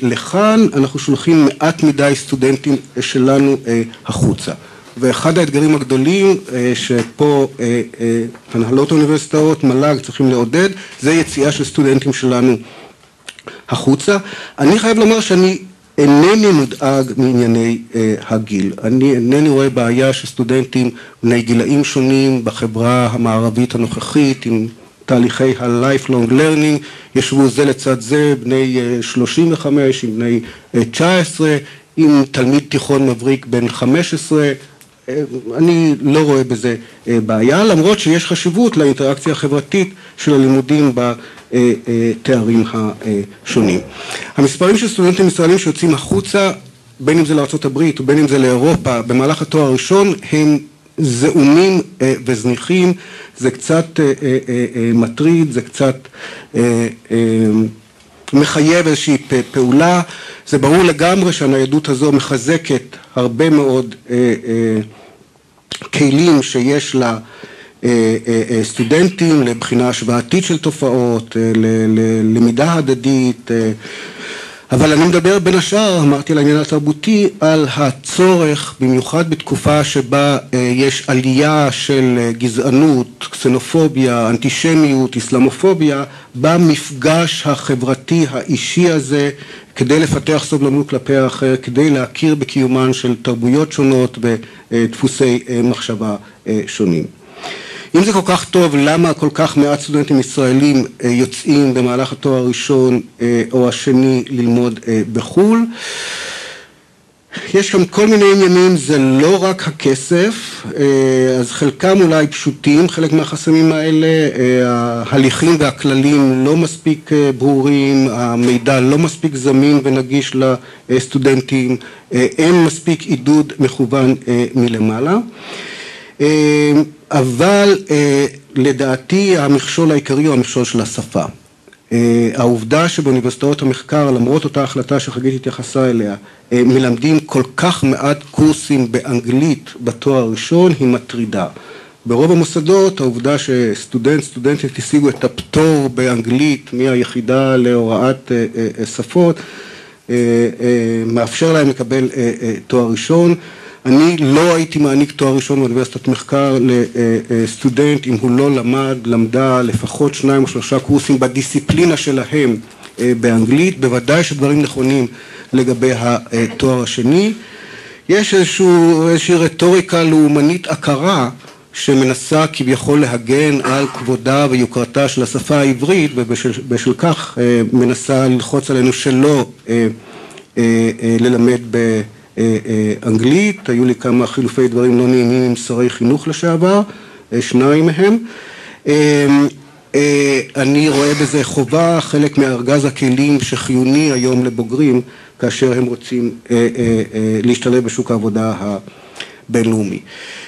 Speaker 5: לכאן, אנחנו שולחים מעט מדי סטודנטים שלנו החוצה. ואחד האתגרים הגדולים שפה הנהלות האוניברסיטאות, מל"ג, צריכים לעודד, זה יציאה של סטודנטים שלנו החוצה. אני חייב לומר שאני אינני מודאג מענייני הגיל. אני אינני רואה בעיה שסטודנטים בני גילאים שונים בחברה המערבית הנוכחית עם תהליכי ה-lifelong learning ישבו זה לצד זה בני 35 עם בני 19 עם תלמיד תיכון מבריק בן 15 אני לא רואה בזה בעיה למרות שיש חשיבות לאינטראקציה החברתית של הלימודים בתארים השונים. המספרים של סטודנטים ישראלים שיוצאים החוצה בין אם זה לארה"ב ובין אם זה לאירופה במהלך התואר הראשון הם זעומים וזניחים. זה קצת מטריד זה קצת מחייב איזושהי פעולה. זה ברור לגמרי שהניידות הזו מחזקת הרבה מאוד כלים שיש לסטודנטים לבחינה השוואתית של תופעות, ללמידה הדדית, אבל אני מדבר בין השאר, אמרתי על העניין התרבותי, על הצורך, במיוחד בתקופה שבה יש עלייה של גזענות, קסנופוביה, אנטישמיות, אסלאמופוביה, במפגש החברתי האישי הזה כדי לפתח סובלנות כלפי האחר, כדי להכיר בקיומן של תרבויות שונות ודפוסי מחשבה שונים. אם זה כל כך טוב, למה כל כך מעט סטודנטים ישראלים יוצאים במהלך התואר הראשון או השני ללמוד בחו"ל? יש גם כל מיני עניינים, זה לא רק הכסף, אז חלקם אולי פשוטים, חלק מהחסמים האלה, ההליכים והכללים לא מספיק ברורים, המידע לא מספיק זמין ונגיש לסטודנטים, אין מספיק עידוד מכוון מלמעלה. אבל לדעתי המכשול העיקרי הוא המכשול של השפה. העובדה שבאוניברסיטאות המחקר, למרות אותה החלטה שחגית התייחסה אליה, מלמדים כל כך מעט קורסים באנגלית בתואר הראשון היא מטרידה. ברוב המוסדות העובדה שסטודנט, סטודנטית השיגו את הפטור באנגלית מהיחידה להוראת שפות מאפשר להם לקבל תואר ראשון אני לא הייתי מעניק תואר ראשון באוניברסיטת מחקר לסטודנט אם הוא לא למד, למדה לפחות שניים או שלושה קורסים בדיסציפלינה שלהם באנגלית, בוודאי שדברים נכונים לגבי התואר השני. יש איזשהו, איזושהי רטוריקה לאומנית עקרה שמנסה כביכול להגן על כבודה ויוקרתה של השפה העברית ובשל כך מנסה ללחוץ עלינו שלא ללמד ב... אנגלית, היו לי כמה חילופי דברים לא נעימים עם שרי חינוך לשעבר, שניים מהם. אני רואה בזה חובה, חלק מארגז הכלים שחיוני היום לבוגרים כאשר הם רוצים להשתלב בשוק העבודה הבינלאומי.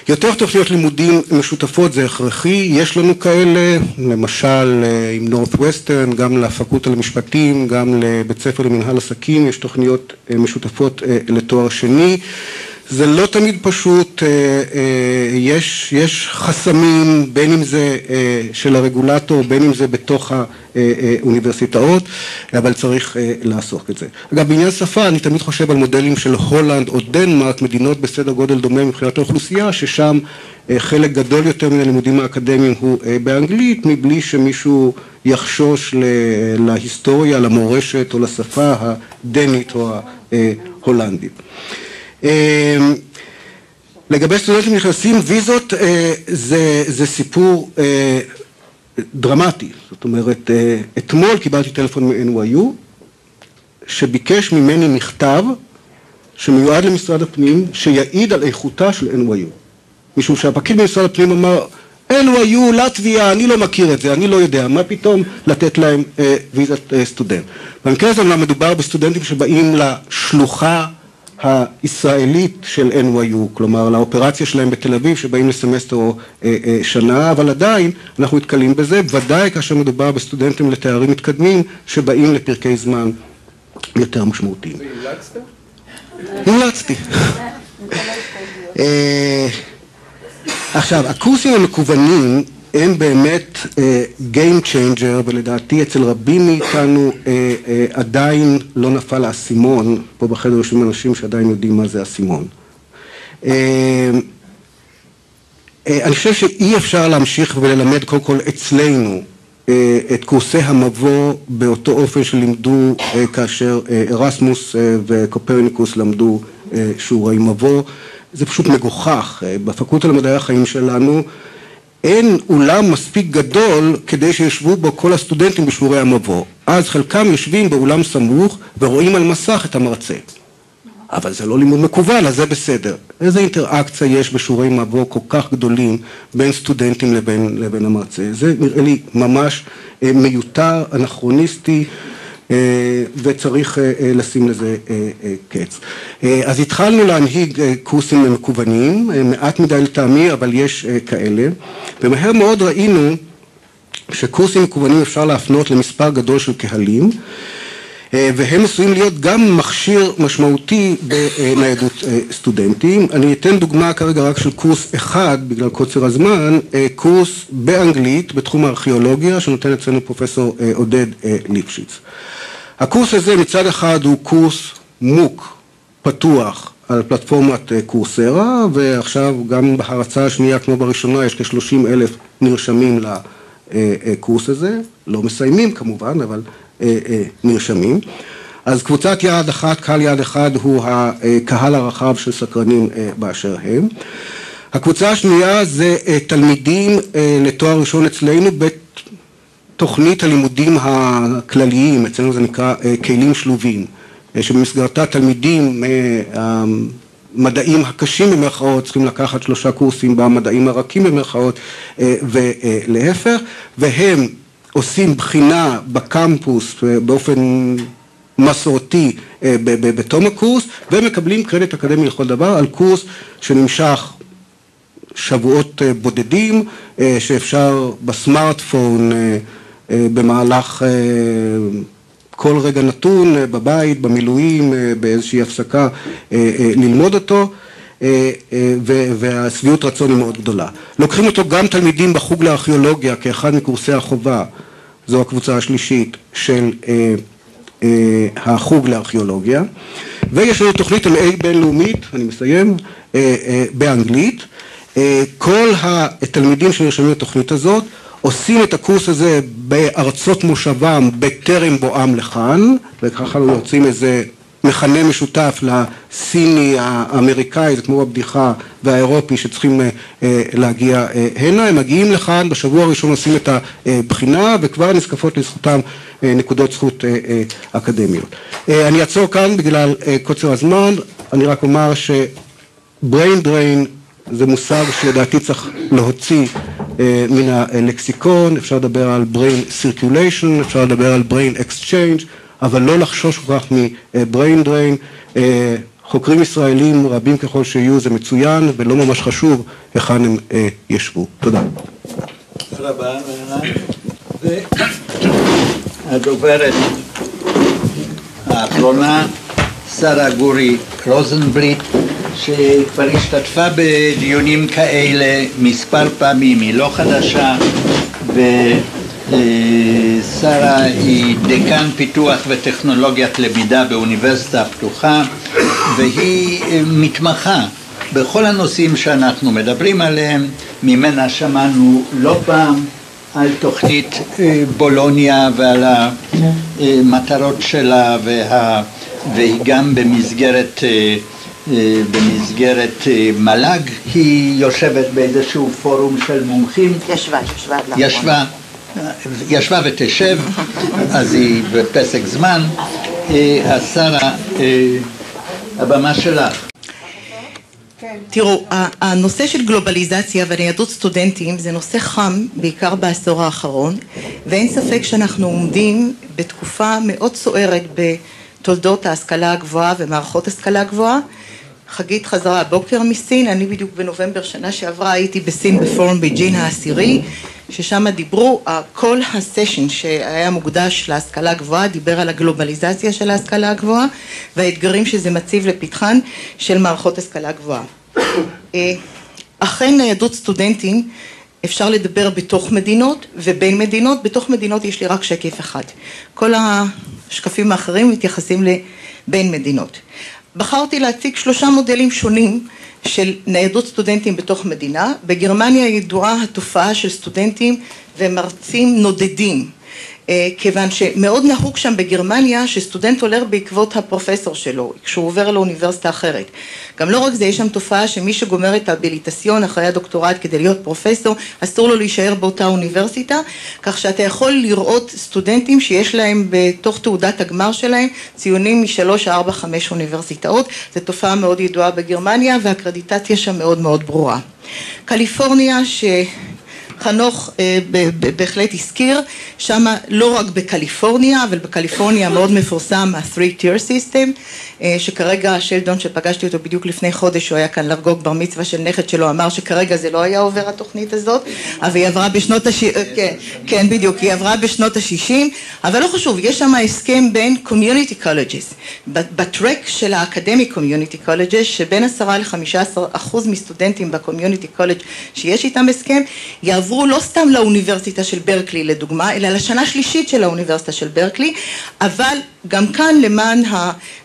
Speaker 5: יותר תוכניות לימודים משותפות זה הכרחי, יש לנו כאלה, למשל עם נורת ווסטרן, גם לפקולטה למשפטים, גם לבית ספר למנהל עסקים, יש תוכניות משותפות לתואר שני. זה לא תמיד פשוט, יש, יש חסמים בין אם זה של הרגולטור, בין אם זה בתוך האוניברסיטאות, אבל צריך לעסוק את זה. אגב, בעניין שפה אני תמיד חושב על מודלים של הולנד או דנמרק, מדינות בסדר גודל דומה מבחינת האוכלוסייה, ששם חלק גדול יותר מן הלימודים האקדמיים הוא באנגלית, מבלי שמישהו יחשוש להיסטוריה, למורשת או לשפה הדנית או ההולנדית. לגבי סטודנטים נכנסים, ויזות זה, זה סיפור דרמטי, זאת אומרת, אתמול קיבלתי טלפון מ-NYU שביקש ממני מכתב שמיועד למשרד הפנים שיעיד על איכותה של NYU משום שהפקיד במשרד הפנים אמר היו לטביה, אני לא מכיר את זה, אני לא יודע, מה פתאום לתת להם אה, ויזת אה, סטודנט. במקרה הזה אומנם מדובר בסטודנטים שבאים לשלוחה הישראלית של NYU, כלומר לאופרציה שלהם בתל אביב שבאים לסמסטר או אה, אה, שנה, אבל עדיין אנחנו נתקלים בזה, ודאי כאשר מדובר בסטודנטים לתארים מתקדמים שבאים לפרקי זמן יותר משמעותיים.
Speaker 4: המלצת?
Speaker 5: המלצתי. אה, עכשיו, הקורסים המקוונים הם באמת אה, Game Changer ולדעתי אצל רבים מאיתנו אה, אה, עדיין לא נפל האסימון, פה בחדר יושבים אנשים שעדיין יודעים מה זה אסימון. אה, אה, אני חושב שאי אפשר להמשיך וללמד קודם כל אצלנו אה, את קורסי המבוא באותו אופן שלימדו אה, כאשר ארסמוס אה, וקופרניקוס למדו אה, שיעורי מבוא. זה פשוט מגוחך. אה, בפקולטה למדעי החיים שלנו אין אולם מספיק גדול כדי שישבו בו כל הסטודנטים בשיעורי המבוא. אז חלקם יושבים באולם סמוך ורואים על מסך את המרצה. אבל זה לא לימוד מקוון, אז זה בסדר. איזה אינטראקציה יש בשיעורי מבוא כל כך גדולים בין סטודנטים לבין, לבין המרצה? זה נראה לי ממש אה, מיותר, אנכרוניסטי, וצריך אה, אה, לשים לזה אה, אה, קץ. אה, אז התחלנו להנהיג אה, קורסים מקוונים, אה, מעט מדי לטעמי, אבל יש אה, כאלה, ומהר מאוד ראינו שקורסים מקוונים אפשר להפנות למספר גדול של קהלים. אה, והם עשויים להיות גם מכשיר משמעותי בניידות אה, סטודנטים. אני אתן דוגמה כרגע רק של קורס אחד, בגלל קוצר הזמן, אה, קורס באנגלית בתחום הארכיאולוגיה, שנותן אצלנו פרופסור עודד ליפשיץ. הקורס הזה מצד אחד הוא קורס מוק, פתוח, על פלטפורמת קורסרה, ועכשיו גם בהרצאה השנייה כמו בראשונה יש כ-30 אלף נרשמים לקורס הזה, לא מסיימים כמובן, אבל נרשמים. אז קבוצת יעד אחת, קהל יעד אחד הוא הקהל הרחב של סקרנים אה, באשר הם. הקבוצה השנייה זה תלמידים לתואר ראשון אצלנו בתוכנית הלימודים הכלליים, אצלנו זה נקרא כלים שלובים, שבמסגרתה תלמידים המדעים הקשים במרכאות צריכים לקחת שלושה קורסים במדעים הרכים במרכאות ולהפך, והם עושים בחינה בקמפוס אה, באופן מסורתי אה, בתום הקורס ומקבלים קרדיט אקדמי לכל דבר על קורס שנמשך שבועות אה, בודדים שאפשר בסמארטפון במהלך כל רגע נתון בבית, במילואים, באיזושהי הפסקה ללמוד אותו והשביעות רצון היא מאוד גדולה. לוקחים אותו גם תלמידים בחוג לארכיאולוגיה כאחד מקורסי החובה. זו הקבוצה השלישית של אה, אה, החוג לארכיאולוגיה. ויש לנו תוכנית MA בינלאומית, אני מסיים, אה, אה, באנגלית. אה, כל התלמידים שנרשמים לתוכנית הזאת עושים את הקורס הזה בארצות מושבם בטרם בואם לכאן וככה יוצאים איזה מכנה משותף לסיני האמריקאי, זה כמו הבדיחה, והאירופי שצריכים אה, אה, להגיע אה, הנה, הם מגיעים לכאן, בשבוע הראשון עושים את הבחינה וכבר נזקפות לזכותם נקודות זכות אקדמיות. אני אעצור כאן בגלל קוצר הזמן, אני רק אומר ש-brain drain זה מושג שלדעתי צריך להוציא מן הלקסיקון, אפשר לדבר על brain circulation, אפשר לדבר על brain exchange אבל לא לחשוש כל כך מ-brain drain. אה, חוקרים ישראלים רבים ככל שיהיו זה מצוין ולא ממש חשוב היכן הם אה, ישבו. תודה.
Speaker 1: תודה רבה, והדוברת האחרונה, שרה גורי רוזנבליט, שכבר השתתפה בדיונים כאלה מספר פעמים, היא לא חדשה ו... שרה היא דיקן פיתוח וטכנולוגיית למידה באוניברסיטה הפתוחה והיא מתמחה בכל הנושאים שאנחנו מדברים עליהם, ממנה שמענו לא פעם על תוכנית אה, בולוניה ועל המטרות שלה וה... והיא גם במסגרת, אה, אה, במסגרת מל"ג, היא יושבת באיזשהו פורום של מומחים.
Speaker 6: ישבה, ישבה.
Speaker 1: ישבה. ישבה ותשב, אז היא בפסק זמן. אז שרה, הבמה שלך.
Speaker 6: תראו, הנושא של גלובליזציה וניידות סטודנטים זה נושא חם בעיקר בעשור האחרון ואין ספק שאנחנו עומדים בתקופה מאוד סוערת בתולדות ההשכלה הגבוהה ומערכות השכלה גבוהה חגית חזרה הבוקר מסין, אני בדיוק בנובמבר שנה שעברה הייתי בסין בפורום בייג'ין העשירי ששם דיברו, כל הסשן שהיה מוקדש להשכלה הגבוהה דיבר על הגלובליזציה של ההשכלה הגבוהה והאתגרים שזה מציב לפתחן של מערכות השכלה גבוהה. אה, אכן ניידות סטודנטים אפשר לדבר בתוך מדינות ובין מדינות, בתוך מדינות יש לי רק שקף אחד. כל השקפים האחרים מתייחסים לבין מדינות. בחרתי להציג שלושה מודלים שונים של ניידות סטודנטים בתוך מדינה. בגרמניה ידועה התופעה של סטודנטים ומרצים נודדים כיוון שמאוד נהוג שם בגרמניה שסטודנט הולך בעקבות הפרופסור שלו כשהוא עובר לאוניברסיטה אחרת. גם לא רק זה, יש שם תופעה שמי שגומר את הביליטסיון אחרי הדוקטורט כדי להיות פרופסור אסור לו להישאר באותה אוניברסיטה כך שאתה יכול לראות סטודנטים שיש להם בתוך תעודת הגמר שלהם ציונים משלוש, ארבע, חמש אוניברסיטאות זו תופעה מאוד ידועה בגרמניה והקרדיטציה שם מאוד מאוד ברורה. קליפורניה ש... חנוך אה, בהחלט הזכיר, שם לא רק בקליפורניה, אבל בקליפורניה מאוד מפורסם ה-3 tier system, אה, שכרגע שלדון שפגשתי אותו בדיוק לפני חודש, הוא היה כאן לחגוג בר מצווה של נכד שלו, אמר שכרגע זה לא היה עובר התוכנית הזאת, אבל היא עברה בשנות הש... אה, כן, כן בדיוק, היא עברה בשנות ה-60, אבל לא חשוב, יש שם הסכם בין community colleges, בטרק של האקדמי community colleges, שבין 10 ל-15 אחוז מסטודנטים ב-community college שיש איתם הסכם, יעברו לא סתם לאוניברסיטה של ברקלי לדוגמה, אלא לשנה שלישית של האוניברסיטה של ברקלי, אבל גם כאן למען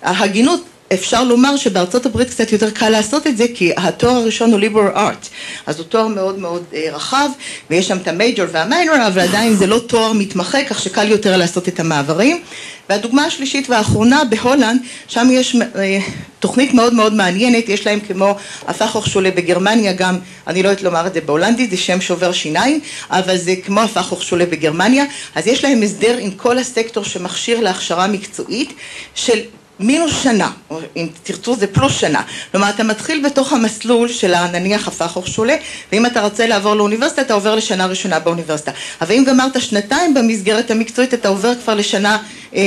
Speaker 6: ההגינות אפשר לומר שבארצות הברית קצת יותר קל לעשות את זה כי התואר הראשון הוא ליבור ארט אז הוא תואר מאוד מאוד אה, רחב ויש שם את המייג'ור והמיינור אבל עדיין זה לא תואר מתמחה כך שקל יותר לעשות את המעברים. והדוגמה השלישית והאחרונה בהולנד שם יש אה, תוכנית מאוד מאוד מעניינת. יש להם כמו הפך שולה בגרמניה גם אני לא יודעת לומר את זה בהולנדית זה שם שובר שיניים אבל זה כמו הפך שולה בגרמניה. אז יש להם הסדר עם כל הסקטור שמכשיר להכשרה מקצועית של מינוס שנה, או אם תרצו זה פלוס שנה. כלומר, אתה מתחיל בתוך המסלול של נניח הפך שולה, ואם אתה רוצה לעבור לאוניברסיטה, אתה עובר לשנה ראשונה באוניברסיטה. אבל אם גמרת שנתיים במסגרת המקצועית, אתה עובר כבר לשנה אה,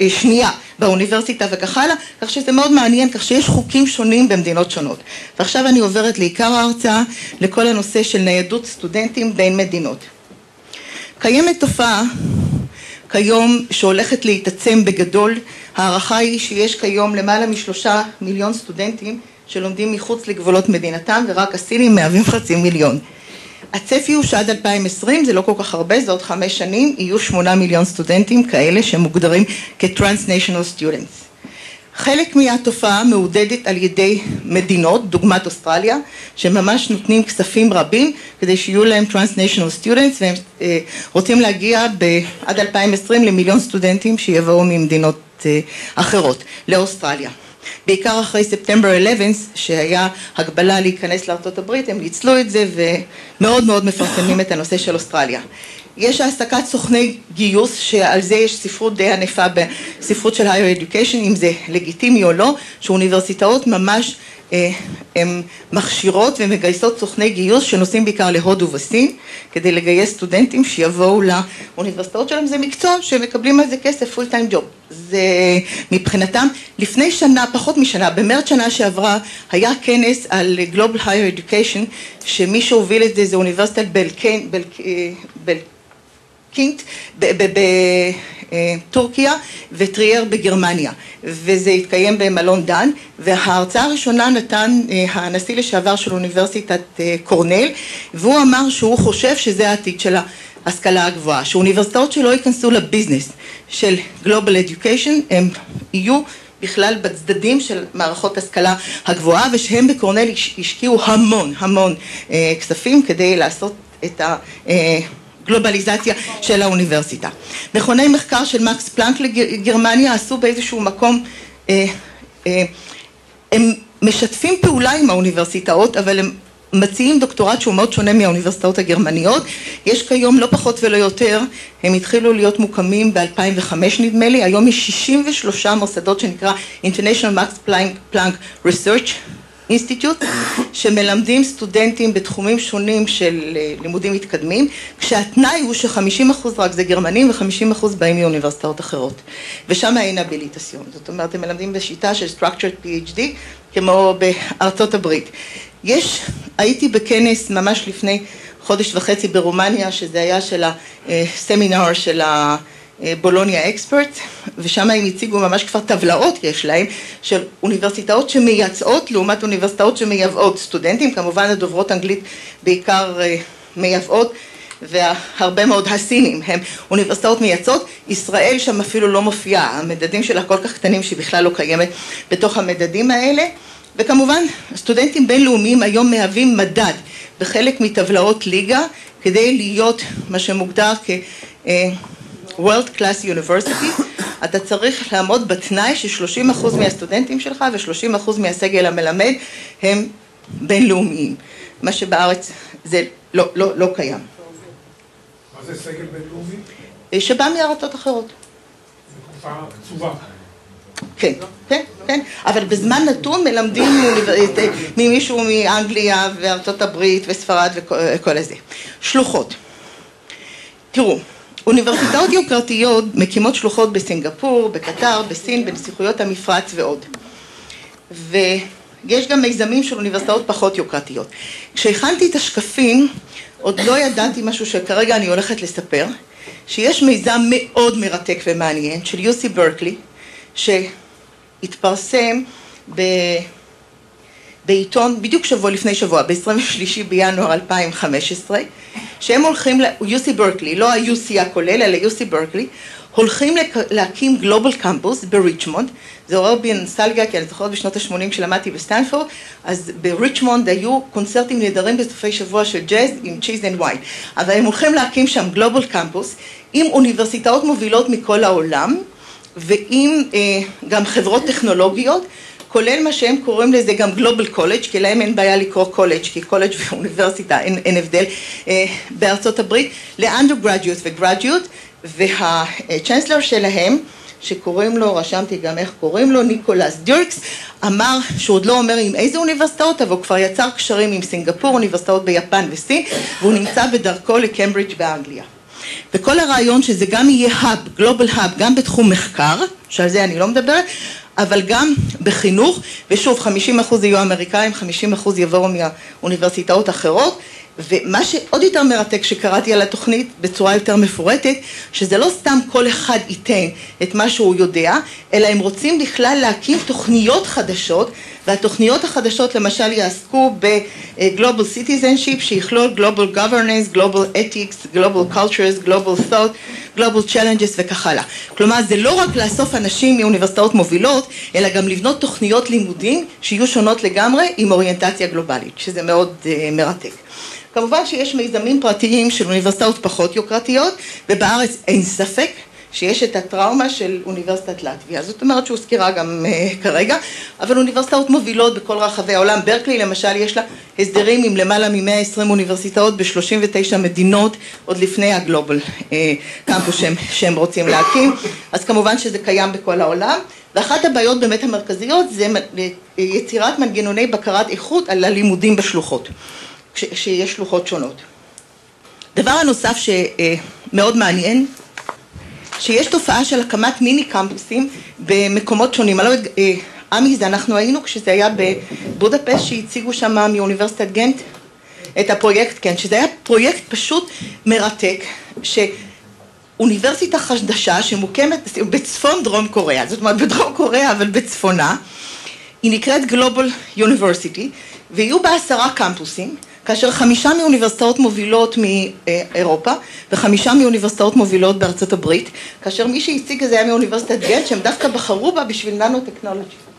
Speaker 6: אה, שנייה באוניברסיטה וכך הלאה, כך שזה מאוד מעניין, כך שיש חוקים שונים במדינות שונות. ועכשיו אני עוברת לעיקר ההרצאה, לכל הנושא של ניידות סטודנטים בין מדינות. קיימת תופעה כיום שהולכת להתעצם בגדול ההערכה היא שיש כיום למעלה משלושה מיליון סטודנטים שלומדים מחוץ לגבולות מדינתם ורק הסינים מהווים חצי מיליון. הצפי הוא שעד 2020, זה לא כל כך הרבה, זה עוד חמש שנים, יהיו שמונה מיליון סטודנטים כאלה שמוגדרים כ-Transnational Students. חלק מהתופעה מעודדת על ידי מדינות, דוגמת אוסטרליה, שממש נותנים כספים רבים כדי שיהיו להם Transnational Students והם אה, רוצים להגיע עד 2020 למיליון סטודנטים שיבואו ממדינות אה, אחרות, לאוסטרליה. בעיקר אחרי ספטמבר 11 שהיה הגבלה להיכנס לארה"ב הם ניצלו את זה ומאוד מאוד מפרסמים את הנושא של אוסטרליה. יש העסקת סוכני גיוס שעל זה יש ספרות די ענפה בספרות של higher education אם זה לגיטימי או לא שאוניברסיטאות ממש אה, מכשירות ומגייסות סוכני גיוס שנוסעים בעיקר להודו וסין כדי לגייס סטודנטים שיבואו לאוניברסיטאות שלהם. זה מקצוע שמקבלים על זה כסף פול טיים ג'וב זה מבחינתם לפני שנה פחות משנה במרץ שנה שעברה היה כנס על Global Higher Education שמי שהוביל את זה זה אוניברסיטת בלקן, בל, אה, בל, קינט בטורקיה וטרייר בגרמניה. וזה התקיים במלון דן וההרצאה הראשונה נתן אה, הנשיא לשעבר של אוניברסיטת אה, קורנל והוא אמר שהוא חושב שזה העתיד של ההשכלה הגבוהה שאוניברסיטאות שלא ייכנסו לביזנס של גלובל אדיוקיישן הם יהיו בכלל בצדדים של מערכות השכלה הגבוהה ושהם בקורנל השקיעו המון המון אה, כספים כדי לעשות את ה... גלובליזציה של האוניברסיטה. מכוני מחקר של מקס פלנק לגרמניה עשו באיזשהו מקום, אה, אה, הם משתפים פעולה עם האוניברסיטאות אבל הם מציעים דוקטורט שהוא מאוד שונה מהאוניברסיטאות הגרמניות, יש כיום לא פחות ולא יותר, הם התחילו להיות מוקמים ב-2005 נדמה לי, היום יש 63 מוסדות שנקרא International Max Planck Research אינסטיטוט, שמלמדים סטודנטים בתחומים שונים של אה, לימודים מתקדמים, כשהתנאי הוא שחמישים אחוז רק זה גרמנים וחמישים אחוז באים מאוניברסיטאות אחרות. ושם אין אביליטסיון, זאת אומרת הם מלמדים בשיטה של structured PhD כמו בארצות הברית. יש, הייתי בכנס ממש לפני חודש וחצי ברומניה, שזה היה של הסמינר של ה... בולוניה אקספרט, ושם הם הציגו ממש כבר טבלאות יש להם, של אוניברסיטאות שמייצאות לעומת אוניברסיטאות שמייבאות סטודנטים, כמובן הדוברות אנגלית בעיקר אה, מייבאות, והרבה מאוד הסינים הם אוניברסיטאות מייצאות, ישראל שם אפילו לא מופיעה, המדדים שלה כל כך קטנים שהיא בכלל לא קיימת בתוך המדדים האלה, וכמובן סטודנטים בינלאומיים היום מהווים מדד בחלק מטבלאות ליגה כדי להיות מה שמוגדר כ... אה, World Class University, אתה צריך לעמוד בתנאי ש-30% מהסטודנטים שלך ו-30% מהסגל המלמד הם בינלאומיים, מה שבארץ זה לא, לא, לא קיים.
Speaker 7: מה זה סגל בינלאומי?
Speaker 6: אה, שבא מארצות אחרות.
Speaker 7: תקופה קצובה.
Speaker 6: כן, כן, כן, אבל בזמן נתון מלמדים אה, ממישהו מאנגליה וארצות הברית וספרד וכל הזה. שלוחות. תראו, אוניברסיטאות יוקרתיות מקימות שלוחות בסינגפור, בקטר, בסין, בנסיכויות המפרץ ועוד. ויש גם מיזמים של אוניברסיטאות פחות יוקרתיות. כשהכנתי את השקפים, עוד לא ידעתי משהו שכרגע אני הולכת לספר, שיש מיזם מאוד מרתק ומעניין של יוסי ברקלי, שהתפרסם ב... בעיתון, בדיוק שבוע לפני שבוע, ב-23 בינואר 2015, שהם הולכים, UC Berkeley, לא ה-UC הכולל, אלא UC Berkeley, הולכים להקים global campus בריצ'מונד, זה עורר בי נוסטלגיה, כי אני זוכרת בשנות ה-80 כשלמדתי בסטנפורד, אז בריצ'מונד היו קונצרטים נהדרים בסופי שבוע של ג'אז עם cheese and wine, אבל הם הולכים להקים שם global campus עם אוניברסיטאות מובילות מכל העולם, ועם אה, גם חברות טכנולוגיות, כולל מה שהם קוראים לזה גם global college, כי להם אין בעיה לקרוא קולג', כי קולג' ואוניברסיטה אין, אין הבדל אה, בארצות הברית, ל undergraduate ו graduate, וה chancellor שלהם, שקוראים לו, רשמתי גם איך קוראים לו, ניקולס דירקס, אמר שהוא עוד לא אומר עם איזה אוניברסיטאות, אבל הוא כבר יצר קשרים עם סינגפור, אוניברסיטאות ביפן וסין, והוא נמצא בדרכו לקמברידג' באנגליה. וכל הרעיון שזה גם יהיה האב, גלובל האב, גם בתחום מחקר, שעל זה אני לא מדברת, אבל גם בחינוך, ושוב 50 אחוז יהיו אמריקאים, 50 אחוז יבואו מהאוניברסיטאות האחרות, ומה שעוד יותר מרתק שקראתי על התוכנית בצורה יותר מפורטת, שזה לא סתם כל אחד ייתן את מה שהוא יודע, אלא הם רוצים בכלל להקים תוכניות חדשות, והתוכניות החדשות למשל יעסקו ב-Global Citizenship, שיכלול Global Governance, Global Ethics, Global Cultures, Global Thought, Global Challenges וכך הלאה. כלומר, זה לא רק לאסוף אנשים מאוניברסיטאות מובילות, אלא גם לבנות תוכניות לימודים שיהיו שונות לגמרי עם אוריינטציה גלובלית, שזה מאוד uh, מרתק. כמובן שיש מיזמים פרטיים של אוניברסיטאות פחות יוקרתיות, ובארץ אין ספק שיש את הטראומה של אוניברסיטת לטביה, זאת אומרת שהוזכרה גם uh, כרגע, אבל אוניברסיטאות מובילות בכל רחבי העולם, ברקלי למשל יש לה הסדרים עם למעלה מ-120 אוניברסיטאות ב-39 מדינות עוד לפני הגלובל uh, קמפוס שהם, שהם רוצים להקים, אז כמובן שזה קיים בכל העולם, ואחת הבעיות באמת המרכזיות זה יצירת מנגנוני בקרת איכות על הלימודים בשלוחות. שיש שלוחות שונות. דבר הנוסף שמאוד מעניין, שיש תופעה של הקמת מיני קמפוסים במקומות שונים. יודעת, אה, עמי זה אנחנו היינו כשזה היה בבודפשט שהציגו שם מאוניברסיטת גנט את הפרויקט, כן, שזה היה פרויקט פשוט מרתק, שאוניברסיטה חדשה שמוקמת בצפון דרום קוריאה, זאת אומרת בדרום קוריאה אבל בצפונה, היא נקראת Global University ויהיו בה עשרה קמפוסים כאשר חמישה מאוניברסיטאות מובילות מאירופה וחמישה מאוניברסיטאות מובילות בארצות הברית, כאשר מי שהציג את זה היה מאוניברסיטת גנט שהם דווקא בחרו בה בשביל ננו טכנולוגי.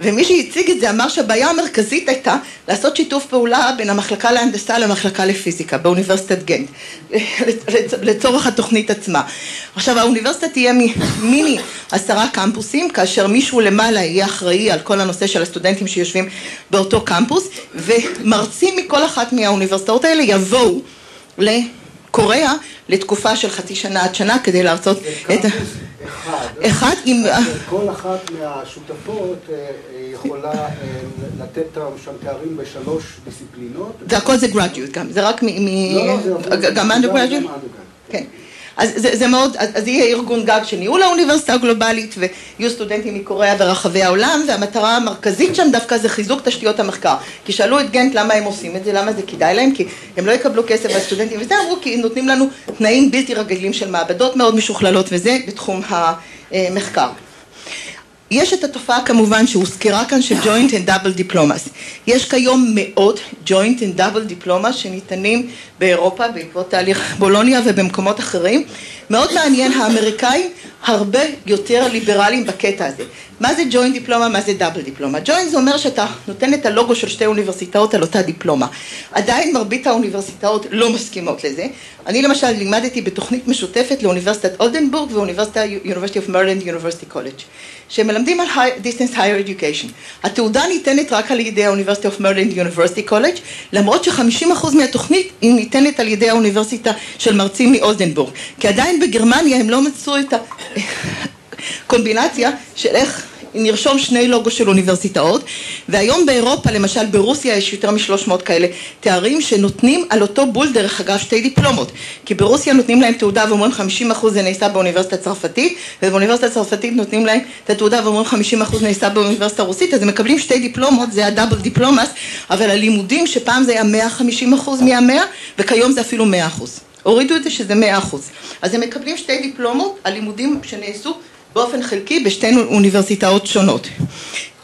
Speaker 6: ומי שהציג את זה אמר שהבעיה המרכזית הייתה לעשות שיתוף פעולה בין המחלקה להנדסה למחלקה לפיזיקה באוניברסיטת גנט לצורך התוכנית עצמה. עכשיו האוניברסיטה תהיה מיני עשרה קמפוסים כאשר מישהו למעלה יהיה אחראי על כל הנושא של הסטודנטים שיושבים באותו קמפוס ומרצים מכל אחת מהאוניברסיטאות האלה יבואו לקוריאה לתקופה של חצי שנה עד שנה כדי להרצות את. אחד עם...
Speaker 5: כל אחת מהשותפות אה, אה, יכולה אה, לתת שם תארים בשלוש דיסציפלינות.
Speaker 6: זה הכל זה graduate גם, זה רק מ...
Speaker 5: לא, לא, זה
Speaker 6: גם undergraduate? כן. אז זה, זה מאוד, אז יהיה ארגון גג של ניהול האוניברסיטה הגלובלית ויהיו סטודנטים מקוריאה ורחבי העולם והמטרה המרכזית שם דווקא זה חיזוק תשתיות המחקר. כי שאלו את גנט למה הם עושים את זה, למה זה כדאי להם כי הם לא יקבלו כסף מהסטודנטים וזה אמרו כי נותנים לנו תנאים בלתי רגילים של מעבדות מאוד משוכללות וזה בתחום המחקר יש את התופעה כמובן שהוזכרה כאן של joint and double diplomas. יש כיום מאות joint and double diplomas שניתנים באירופה בעקבות תהליך בולוניה ובמקומות אחרים. מאוד מעניין, האמריקאים הרבה יותר ליברליים בקטע הזה. מה זה ג'וינט דיפלומה, מה זה דאבל דיפלומה? ג'וינט זה אומר שאתה נותן את הלוגו של שתי אוניברסיטאות על אותה דיפלומה. עדיין מרבית האוניברסיטאות לא מסכימות לזה. אני למשל לימדתי בתוכנית משותפת לאוניברסיטת אולדנבורג ואוניברסיטת University of Maryland University College, שמלמדים על distance higher education. התעודה ניתנת רק על ידי האוניברסיטה of Maryland University College, למרות ש-50% מהתוכנית היא ניתנת על ידי האוניברסיטה של מרצים מאולדנבורג. כי עדיין בגרמניה הם לא מצאו את הקומבינציה של איך נרשום שני לוגו של אוניברסיטאות והיום באירופה למשל ברוסיה יש יותר משלוש מאות כאלה תארים שנותנים על אותו בול דרך אגב שתי דיפלומות. כי ברוסיה נותנים להם תעודה ואומרים חמישים אחוז זה נעשה באוניברסיטה הצרפתית ובאוניברסיטה הצרפתית נותנים להם את התעודה ואומרים חמישים אחוז נעשה באוניברסיטה הרוסית אז הם מקבלים שתי דיפלומות זה ה double diplomas אבל הלימודים שפעם זה היה מאה חמישים אחוז מהמאה וכיום זה אפילו מאה אחוז. הורידו את זה שזה מאה אחוז. אז הם מקבלים שתי דיפלומות על לימודים שנעשו באופן חלקי בשתי אוניברסיטאות שונות.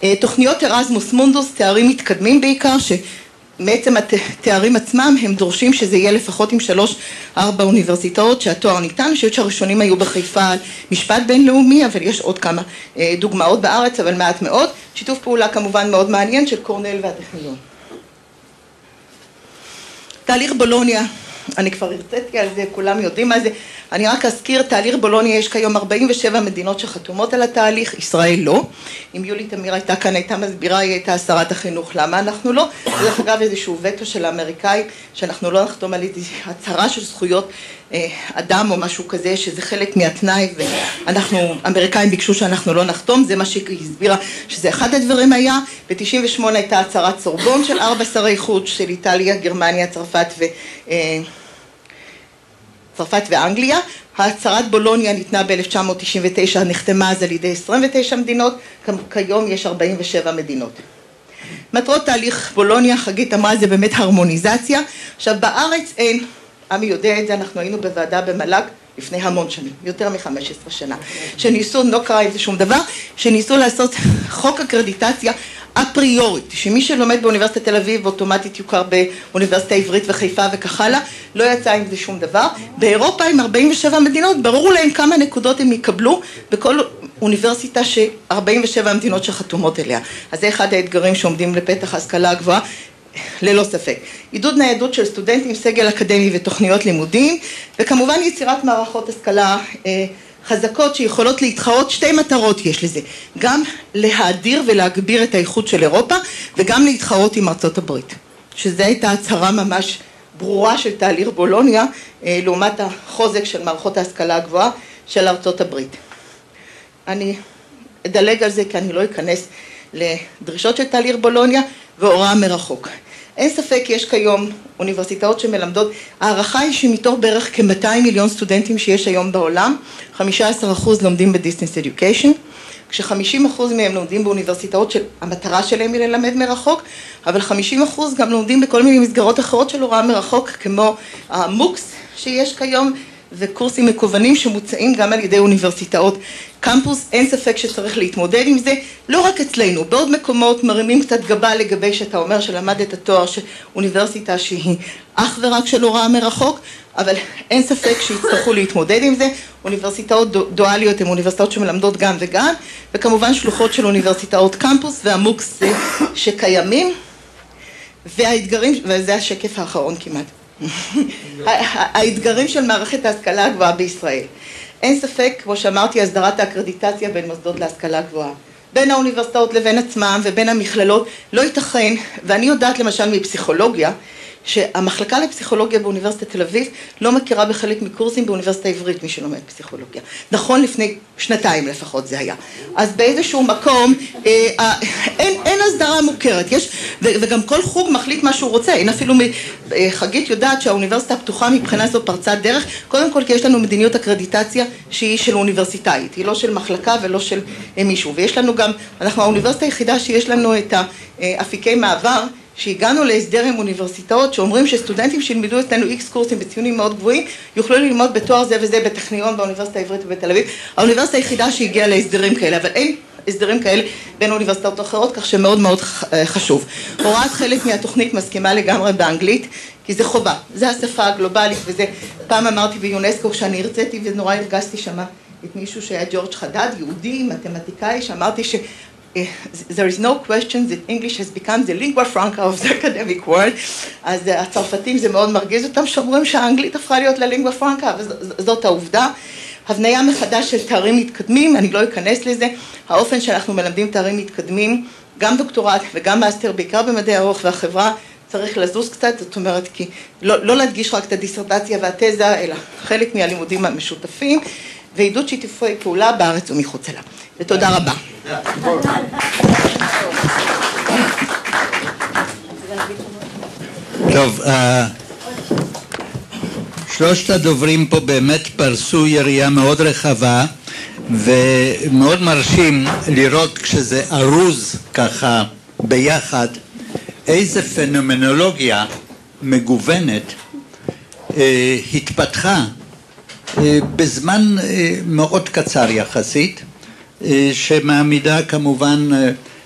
Speaker 6: אה, תוכניות ארזמוס מונדוס, תארים מתקדמים בעיקר, שמעצם התארים עצמם הם דורשים שזה יהיה לפחות עם שלוש ארבע אוניברסיטאות שהתואר ניתן, אני חושבת שהראשונים היו בחיפה על משפט בינלאומי, אבל יש עוד כמה אה, דוגמאות בארץ, אבל מעט מאוד. שיתוף פעולה כמובן מאוד מעניין של קורנל והטכניון. תהליך בולוניה אני כבר הרציתי על זה, כולם יודעים מה זה. אני רק אזכיר, תהליך בולוניה, יש כיום 47 מדינות שחתומות על התהליך, ישראל לא. אם יולי תמיר הייתה כאן, הייתה מסבירה, היא הייתה שרת החינוך, למה אנחנו לא. דרך אגב איזשהו וטו של האמריקאים, שאנחנו לא נחתום על הצהרה של זכויות אדם או משהו כזה, שזה חלק מהתנאי, ואנחנו, האמריקאים ביקשו שאנחנו לא נחתום, זה מה שהיא הסבירה, שזה אחד הדברים היה. ב-98 הייתה הצהרת סורבון של ארבע שרי חוץ של איטליה, גרמניה, צרפת ו... אה, צרפת ואנגליה, הצהרת בולוניה ניתנה ב-1999, נחתמה אז על ידי 29 מדינות, כיום יש 47 מדינות. מטרות תהליך בולוניה, חגית אמרה זה באמת הרמוניזציה, עכשיו בארץ אין, עמי יודע את זה, אנחנו היינו בוועדה במל"ג לפני המון שנים, יותר מ-15 שנה, שניסו, לא קרה עם זה שום דבר, שניסו לעשות חוק אקרדיטציה אפריורית, שמי שלומד באוניברסיטת תל אביב אוטומטית יוכר באוניברסיטה העברית וחיפה וכך הלאה, לא יצא עם זה שום דבר. באירופה עם 47 מדינות, ברור להם כמה נקודות הם יקבלו בכל אוניברסיטה ש-47 המדינות שחתומות אליה. אז זה אחד האתגרים שעומדים לפתח ההשכלה הגבוהה. ללא ספק. עידוד ניידות של סטודנטים, סגל אקדמי ותוכניות לימודים, וכמובן יצירת מערכות השכלה אה, חזקות שיכולות להתחרות, שתי מטרות יש לזה, גם להאדיר ולהגביר את האיכות של אירופה וגם להתחרות עם ארצות הברית, שזו הייתה הצהרה ממש ברורה של תהליך בולוניה אה, לעומת החוזק של מערכות ההשכלה הגבוהה של ארצות הברית. אני אדלג על זה כי אני לא אכנס לדרישות של תהליך בולוניה והוראה מרחוק. אין ספק יש כיום אוניברסיטאות שמלמדות, ההערכה היא שמתוך בערך כ-200 מיליון סטודנטים שיש היום בעולם, 15% לומדים בדיסטנס אדיוקיישן, כש-50% מהם לומדים באוניברסיטאות שהמטרה שלהם היא ללמד מרחוק, אבל 50% גם לומדים בכל מיני מסגרות אחרות של הוראה מרחוק, כמו המוקס שיש כיום וקורסים מקוונים שמוצעים גם על ידי אוניברסיטאות קמפוס, אין ספק שצריך להתמודד עם זה, לא רק אצלנו, בעוד מקומות מרימים קצת גבה לגבי שאתה אומר שלמדת תואר של אוניברסיטה שהיא אך ורק של הוראה מרחוק, אבל אין ספק שיצטרכו להתמודד עם זה, אוניברסיטאות דואליות הן אוניברסיטאות שמלמדות גם וגם, וכמובן שלוחות של אוניברסיטאות קמפוס והמוקס שקיימים, והאתגרים, וזה השקף האחרון כמעט. האתגרים של מערכת ההשכלה הגבוהה בישראל. אין ספק, כמו שאמרתי, הסדרת האקרדיטציה בין מוסדות להשכלה גבוהה. בין האוניברסיטאות לבין עצמם ובין המכללות, לא ייתכן, ואני יודעת למשל מפסיכולוגיה, שהמחלקה לפסיכולוגיה באוניברסיטת תל אביב לא מכירה בחלק מקורסים באוניברסיטה העברית, מי שלומד פסיכולוגיה. נכון לפני שנתיים לפחות זה היה. אז באיזשהו מקום אה, אה, אין, אין הסדרה מוכרת, יש, וגם כל חוג מחליט מה שהוא רוצה, אין אפילו, אה, חגית יודעת שהאוניברסיטה הפתוחה מבחינה זו פרצת דרך, קודם כל כי יש לנו מדיניות אקרדיטציה שהיא של אוניברסיטאית, היא לא של מחלקה ולא של אה, מישהו, ויש לנו גם, אנחנו האוניברסיטה היחידה שיש לנו את האפיקי מעבר שהגענו להסדר עם אוניברסיטאות שאומרים שסטודנטים שילמדו אצלנו איקס קורסים בציונים מאוד גבוהים יוכלו ללמוד בתואר זה וזה בטכניון באוניברסיטה העברית ובתל אביב. האוניברסיטה היחידה שהגיעה להסדרים כאלה אבל אין הסדרים כאלה בין אוניברסיטאות אחרות כך שמאוד מאוד אה, חשוב. הוראת חלק מהתוכנית מסכימה לגמרי באנגלית כי זה חובה, זה השפה הגלובלית וזה פעם אמרתי ביונסקו שאני הרציתי ונורא הרגשתי שמה את מישהו שהיה ג'ורג' חדד, יהודי, מתמטיקאי, שאמרתי ש... there is no question that English has become the lingua franca of the academic world, אז הצרפתים זה מאוד מרגיז אותם שאומרים שהאנגלית הפכה להיות ל lingua franca, וזאת העובדה. הבניה מחדש של תארים מתקדמים, אני לא אכנס לזה, האופן שאנחנו מלמדים תארים מתקדמים, גם דוקטורט וגם מאסטר, בעיקר במדעי הרוח והחברה, צריך לזוז קצת, זאת אומרת, כי לא, לא להדגיש רק את הדיסרטציה והתזה, אלא חלק מהלימודים המשותפים, ועידוד שיתופי פעולה בארץ ומחוצה לה. ותודה רבה.
Speaker 1: טוב, אה, שלושת הדוברים פה באמת פרסו יריעה מאוד רחבה ומאוד מרשים לראות כשזה ארוז ככה ביחד איזה פנומנולוגיה מגוונת אה, התפתחה אה, בזמן מאוד קצר יחסית שמעמידה כמובן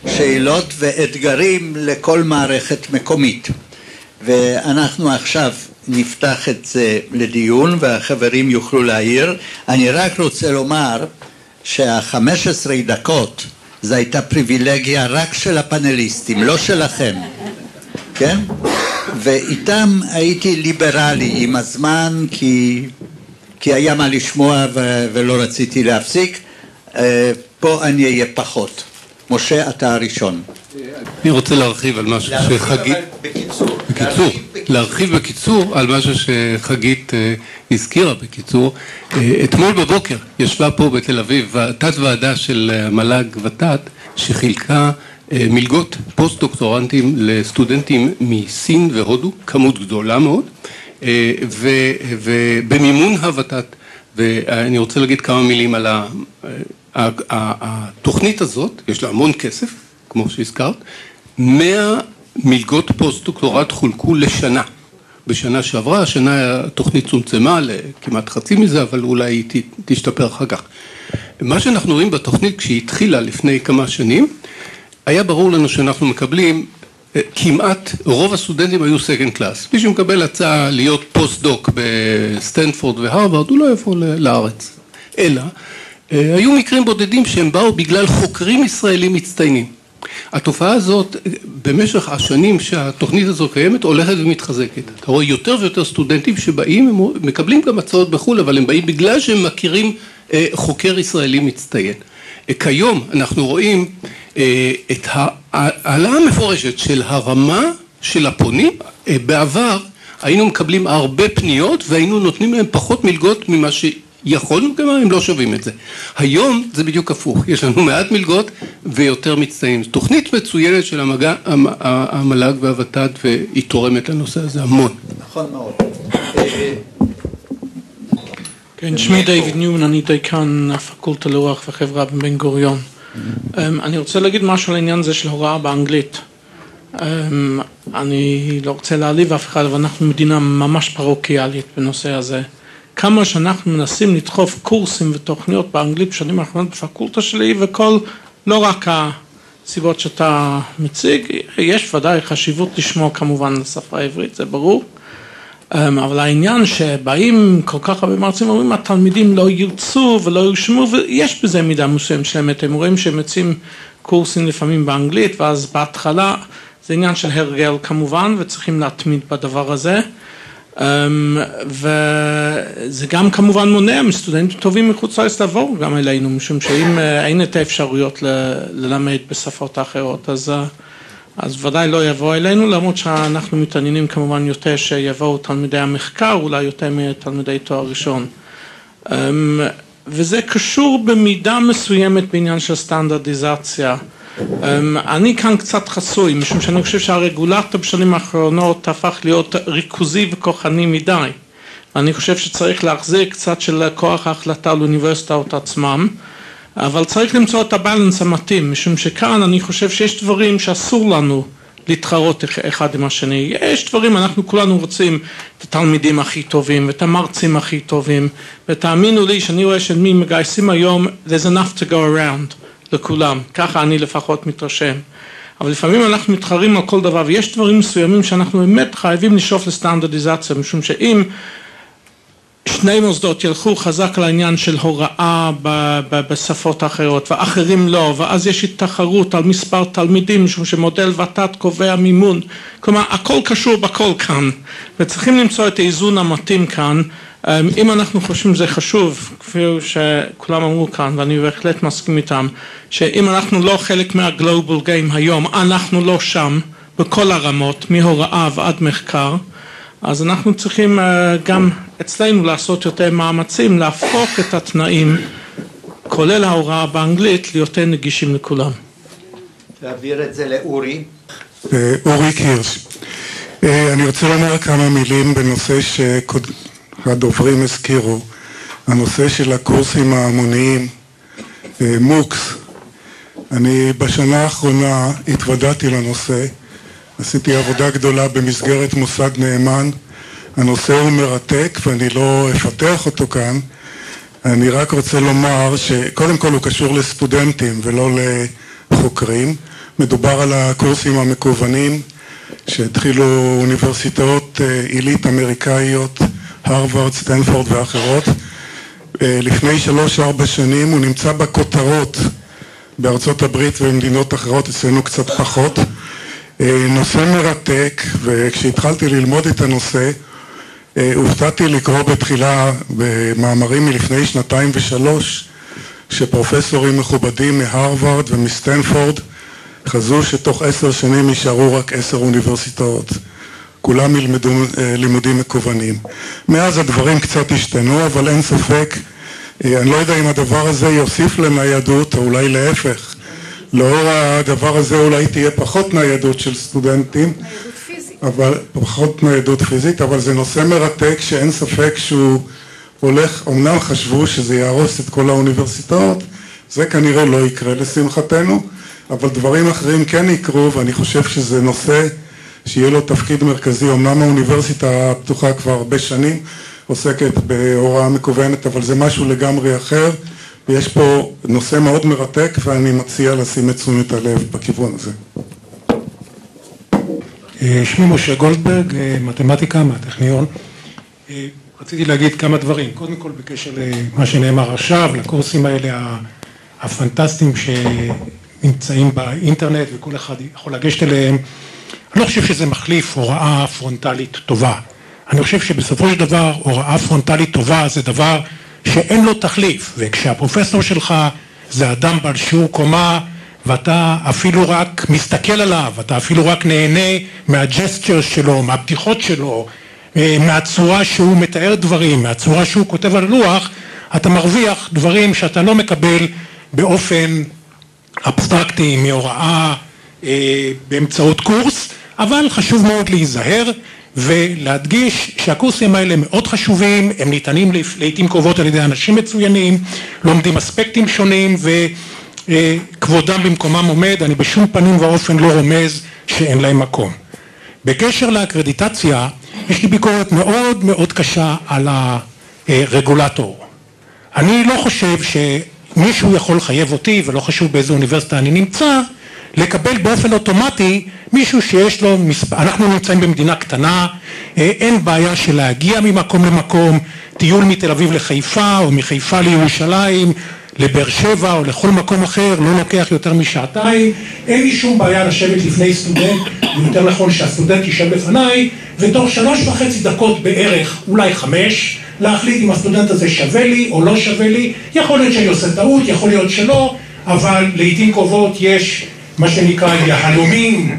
Speaker 1: שאלות ואתגרים לכל מערכת מקומית. ואנחנו עכשיו נפתח את זה לדיון והחברים יוכלו להעיר. אני רק רוצה לומר שהחמש עשרה דקות זו הייתה פריבילגיה רק של הפאנליסטים, לא שלכם, כן? ואיתם הייתי ליברלי עם הזמן כי, כי היה מה לשמוע ו- ולא רציתי להפסיק. אה, פה אני אהיה פחות. משה, אתה הראשון.
Speaker 8: אני רוצה להרחיב על משהו שחגית...
Speaker 1: בקיצור.
Speaker 8: בקיצור, להרחיב בקיצור על משהו שחגית אה, הזכירה בקיצור. אה, אתמול בבוקר ישבה פה בתל אביב תת ועדה של המל"ג ות"ת שחילקה מלגות פוסט דוקטורנטים לסטודנטים מסין והודו, כמות גדולה מאוד, ובמימון הות"ת. ואני רוצה להגיד כמה מילים על התוכנית הזאת, יש לה המון כסף, כמו שהזכרת, 100 מלגות פוסט-דוקטורט חולקו לשנה. בשנה שעברה, השנה התוכנית צומצמה לכמעט חצי מזה, אבל אולי היא תשתפר אחר כך. מה שאנחנו רואים בתוכנית כשהיא התחילה לפני כמה שנים, היה ברור לנו שאנחנו מקבלים אה, כמעט, רוב הסטודנטים היו second class. מי שמקבל הצעה להיות פוסט-דוק בסטנפורד והרווארד, הוא לא יבוא לארץ. אלא היו מקרים בודדים שהם באו בגלל חוקרים ישראלים מצטיינים. התופעה הזאת במשך השנים שהתוכנית הזו קיימת הולכת ומתחזקת. אתה רואה יותר ויותר סטודנטים שבאים, הם מקבלים גם הצעות בחו"ל, אבל הם באים בגלל שהם מכירים אה, חוקר ישראלי מצטיין. אה, כיום אנחנו רואים את ההעלאה המפורשת של הרמה של הפונים. בעבר היינו מקבלים הרבה פניות והיינו נותנים להם פחות מלגות ממה ש... יכולנו גם הם לא שווים את זה. היום זה בדיוק הפוך, יש לנו מעט מלגות ויותר מצטיינים. תוכנית מצוינת של המגע, המל"ג והות"ת והיא תורמת לנושא הזה המון.
Speaker 1: נכון מאוד.
Speaker 7: כן, שמי דיוויד ניומן, אני דיקן הפקולטה לרוח וחברה בבן גוריון. אמ, אני רוצה להגיד משהו על העניין הזה של הוראה באנגלית. אמ, אני לא רוצה להעליב אף אחד, אבל אנחנו מדינה ממש פרוקיאלית בנושא הזה. כמה שאנחנו מנסים לדחוף קורסים ותוכניות באנגלית בשנים האחרונות בפקולטה שלי וכל, לא רק הסיבות שאתה מציג, יש ודאי חשיבות לשמוע כמובן לשפה העברית, זה ברור, אמ, אבל העניין שבאים כל כך הרבה מרצים ואומרים התלמידים לא ירצו ולא ירשמו ויש בזה מידה מסוימת של אמת, הם רואים שהם יוצאים קורסים לפעמים באנגלית ואז בהתחלה זה עניין של הרגל כמובן וצריכים להתמיד בדבר הזה וזה גם כמובן מונע מסטודנטים טובים מחוץ לארץ לבוא גם אלינו, משום שאם אה, אין את האפשרויות ללמד בשפות אחרות, אז, אה, אז ודאי לא יבוא אלינו, למרות שאנחנו מתעניינים כמובן יותר שיבואו תלמידי המחקר, אולי יותר מתלמידי תואר ראשון. אמ, וזה קשור במידה מסוימת בעניין של סטנדרטיזציה. אמ, אני כאן קצת חסוי, משום שאני חושב שהרגולטור בשנים האחרונות הפך להיות ריכוזי וכוחני מדי. אני חושב שצריך להחזיר קצת של כוח ההחלטה לאוניברסיטאות עצמם, אבל צריך למצוא את הבלנס המתאים, משום שכאן אני חושב שיש דברים שאסור לנו להתחרות אחד עם השני. יש דברים, אנחנו כולנו רוצים את התלמידים הכי טובים, ואת המרצים הכי טובים, ותאמינו לי שאני רואה שמי מגייסים היום, there's enough to go around לכולם, ככה אני לפחות מתרשם. אבל לפעמים אנחנו מתחרים על כל דבר, ויש דברים מסוימים שאנחנו באמת חייבים לשאוף לסטנדרטיזציה, משום שאם שני מוסדות ילכו חזק לעניין של הוראה בשפות אחרות ואחרים לא ואז יש תחרות על מספר תלמידים משום שמודל ות"ת קובע מימון. כלומר הכל קשור בכל כאן. וצריכים למצוא את האיזון המתאים כאן אם אנחנו חושבים שזה חשוב כפי שכולם אמרו כאן ואני בהחלט מסכים איתם שאם אנחנו לא חלק מהגלובל גיים היום אנחנו לא שם בכל הרמות מהוראה ועד מחקר אז אנחנו צריכים גם אצלנו לעשות יותר מאמצים להפוך את התנאים, כולל ההוראה באנגלית, ליותר נגישים לכולם.
Speaker 1: תעביר את זה לאורי.
Speaker 9: אורי קירש. אני רוצה לומר כמה מילים בנושא שהדוברים הזכירו, הנושא של הקורסים ההמוניים, מוקס. אני בשנה האחרונה התוודעתי לנושא עשיתי עבודה גדולה במסגרת מוסד נאמן, הנושא הוא מרתק ואני לא אפתח אותו כאן, אני רק רוצה לומר שקודם כל הוא קשור לסטודנטים ולא לחוקרים, מדובר על הקורסים המקוונים שהתחילו אוניברסיטאות עילית אמריקאיות, הרווארד, סטנפורד ואחרות. לפני שלוש-ארבע שנים הוא נמצא בכותרות בארצות הברית ובמדינות אחרות, אצלנו קצת פחות. נושא מרתק וכשהתחלתי ללמוד את הנושא הופתעתי לקרוא בתחילה במאמרים מלפני שנתיים ושלוש שפרופסורים מכובדים מהרווארד ומסטנפורד חזו שתוך עשר שנים יישארו רק עשר אוניברסיטאות כולם ילמדו לימודים מקוונים. מאז הדברים קצת השתנו אבל אין ספק אני לא יודע אם הדבר הזה יוסיף לניידות או אולי להפך. לאור הדבר הזה אולי תהיה פחות ניידות של סטודנטים, אבל פחות ניידות פיזית, אבל זה נושא מרתק שאין ספק שהוא הולך, אמנם חשבו שזה יהרוס את כל האוניברסיטאות, זה כנראה לא יקרה לשמחתנו, אבל דברים אחרים כן יקרו ואני חושב שזה נושא שיהיה לו תפקיד מרכזי, אמנם האוניברסיטה הפתוחה כבר הרבה שנים עוסקת בהוראה מקוונת, אבל זה משהו לגמרי אחר ויש פה נושא מאוד מרתק ואני מציע לשים את תשומת הלב בכיוון הזה.
Speaker 10: שמי משה גולדברג, מתמטיקה מהטכניון. רציתי להגיד כמה דברים. קודם כל בקשר למה שנאמר עכשיו, לקורסים האלה הפנטסטיים שנמצאים באינטרנט וכל אחד יכול לגשת אליהם. אני לא חושב שזה מחליף הוראה פרונטלית טובה. אני חושב שבסופו של דבר הוראה פרונטלית טובה זה דבר שאין לו תחליף, וכשהפרופסור שלך זה אדם בעל שיעור קומה ואתה אפילו רק מסתכל עליו, אתה אפילו רק נהנה מהג'סטר שלו, מהבדיחות שלו, מהצורה שהוא מתאר דברים, מהצורה שהוא כותב על לוח, אתה מרוויח דברים שאתה לא מקבל באופן אבסטרקטי מהוראה באמצעות קורס, אבל חשוב מאוד להיזהר ולהדגיש שהקורסים האלה מאוד חשובים, הם ניתנים לעיתים קרובות על ידי אנשים מצוינים, לומדים אספקטים שונים וכבודם במקומם עומד, אני בשום פנים ואופן לא רומז שאין להם מקום. בקשר לאקרדיטציה, יש לי ביקורת מאוד מאוד קשה על הרגולטור. אני לא חושב שמישהו יכול לחייב אותי, ולא חשוב באיזה אוניברסיטה אני נמצא, לקבל באופן אוטומטי מישהו שיש לו מספר, אנחנו נמצאים במדינה קטנה, אין בעיה של להגיע ממקום למקום, טיול מתל אביב לחיפה או מחיפה לירושלים, לבאר שבע או לכל מקום אחר, לא לוקח יותר משעתיים, אין לי שום בעיה לשבת לפני סטודנט, ויותר נכון שהסטודנט יישב לפניי, ותוך שלוש וחצי דקות בערך, אולי חמש, להחליט אם הסטודנט הזה שווה לי או לא שווה לי, יכול להיות שאני עושה טעות, יכול להיות שלא, אבל לעיתים קרובות יש מה שנקרא יהלומים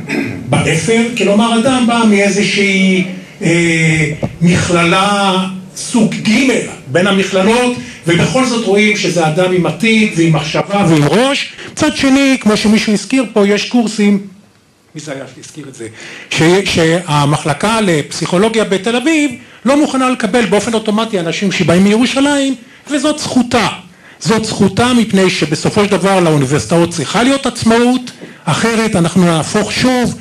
Speaker 10: באפר, כלומר אדם בא מאיזושהי אה, מכללה סוג ג' בין המכללות ובכל זאת רואים שזה אדם עם עתיד ועם מחשבה ועם ראש. מצד שני, כמו שמישהו הזכיר פה, יש קורסים, מי זה היה שהזכיר את זה, ש, שהמחלקה לפסיכולוגיה בתל אביב לא מוכנה לקבל באופן אוטומטי אנשים שבאים מירושלים וזאת זכותה. זאת זכותה מפני שבסופו של דבר לאוניברסיטאות צריכה להיות עצמאות, אחרת אנחנו נהפוך שוב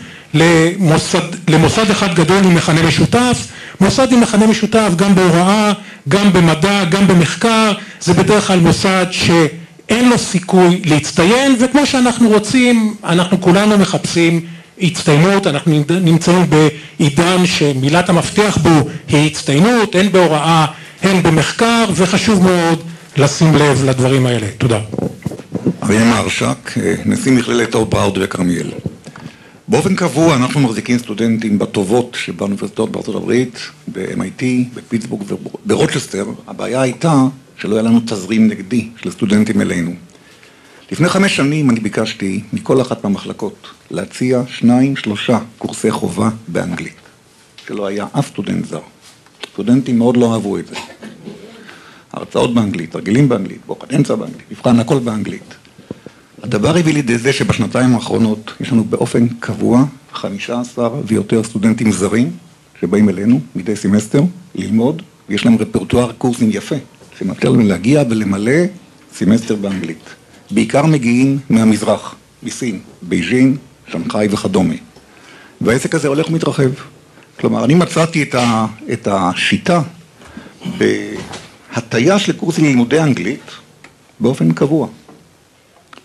Speaker 10: למוסד, אחד גדול עם מכנה משותף, מוסד עם מכנה משותף גם בהוראה, גם במדע, גם במחקר, זה בדרך כלל מוסד שאין לו סיכוי להצטיין וכמו שאנחנו רוצים, אנחנו כולנו מחפשים הצטיינות, אנחנו נמצאים בעידן שמילת המפתח בו היא הצטיינות, הן בהוראה, הן במחקר וחשוב מאוד לשים לב לדברים האלה. תודה.
Speaker 11: אריה מהרשק, נשיא מכללת אורט בראודה בכרמיאל. באופן קבוע אנחנו מחזיקים סטודנטים בטובות שבאוניברסיטאות בארצות הברית, ב-MIT, בפיטסבורג וברוצ'סטר. הבעיה הייתה שלא היה לנו תזרים נגדי של סטודנטים אלינו. לפני חמש שנים אני ביקשתי מכל אחת מהמחלקות להציע שניים, שלושה קורסי חובה באנגלית, שלא היה אף סטודנט זר. סטודנטים מאוד לא אהבו את זה. הרצאות באנגלית, תרגילים באנגלית, בוחן אמצע באנגלית, מבחן הכל באנגלית. הדבר הביא לידי זה שבשנתיים האחרונות יש לנו באופן קבוע 15 ויותר סטודנטים זרים שבאים אלינו מדי סמסטר ללמוד, ויש להם רפרטואר קורסים יפה, שמאפשר לנו להגיע ולמלא סמסטר באנגלית. בעיקר מגיעים מהמזרח, מסין, בייג'ין, שנגחאי וכדומה. והעסק הזה הולך ומתרחב. כלומר, אני מצאתי את, ה, את השיטה בהטיה של קורסים ללימודי אנגלית באופן קבוע.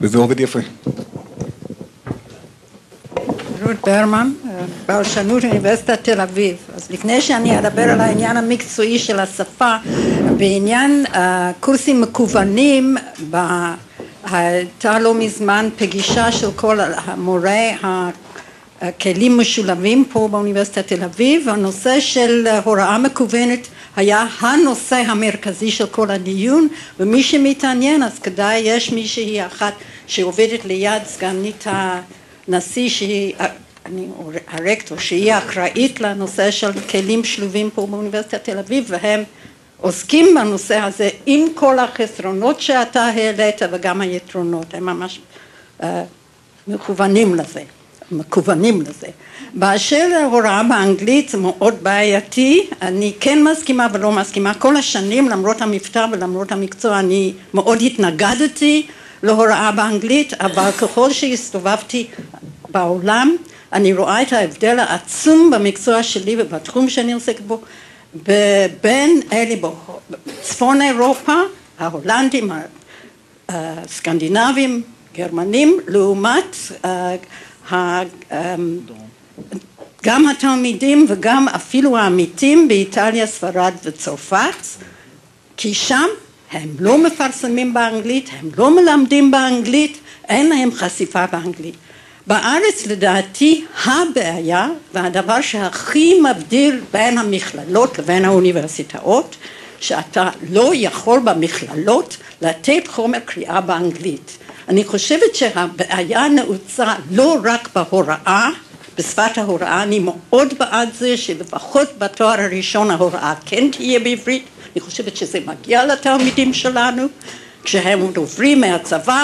Speaker 11: וזה עובד יפה.
Speaker 12: רות ברמן, פרשנות אוניברסיטת תל אביב. אז לפני שאני אדבר על העניין המקצועי של השפה, בעניין קורסים מקוונים, הייתה לא מזמן פגישה של כל המורה הכלים משולבים פה באוניברסיטת תל אביב, הנושא של הוראה מקוונת היה הנושא המרכזי של כל הדיון ומי שמתעניין אז כדאי יש מישהי אחת שעובדת ליד סגנית הנשיא שהיא אני, הרקטור שהיא אחראית לנושא של כלים שלובים פה באוניברסיטת תל אביב והם עוסקים בנושא הזה עם כל החסרונות שאתה העלית וגם היתרונות הם ממש uh, מכוונים לזה מקוונים לזה. באשר להוראה באנגלית זה מאוד בעייתי, אני כן מסכימה ולא מסכימה, כל השנים למרות המבטא ולמרות המקצוע אני מאוד התנגדתי להוראה באנגלית, אבל ככל שהסתובבתי בעולם אני רואה את ההבדל העצום במקצוע שלי ובתחום שאני עוסקת בו בין אלה בצפון אירופה, ההולנדים, הסקנדינבים, גרמנים, לעומת גם התלמידים וגם אפילו העמיתים באיטליה, ספרד וצרפת, כי שם הם לא מפרסמים באנגלית, הם לא מלמדים באנגלית, אין להם חשיפה באנגלית. בארץ לדעתי הבעיה והדבר שהכי מבדיל בין המכללות לבין האוניברסיטאות שאתה לא יכול במכללות לתת חומר קריאה באנגלית אני חושבת שהבעיה נעוצה לא רק בהוראה, בשפת ההוראה, אני מאוד בעד זה שלפחות בתואר הראשון ההוראה כן תהיה בעברית, אני חושבת שזה מגיע לתלמידים שלנו, כשהם עוברים מהצבא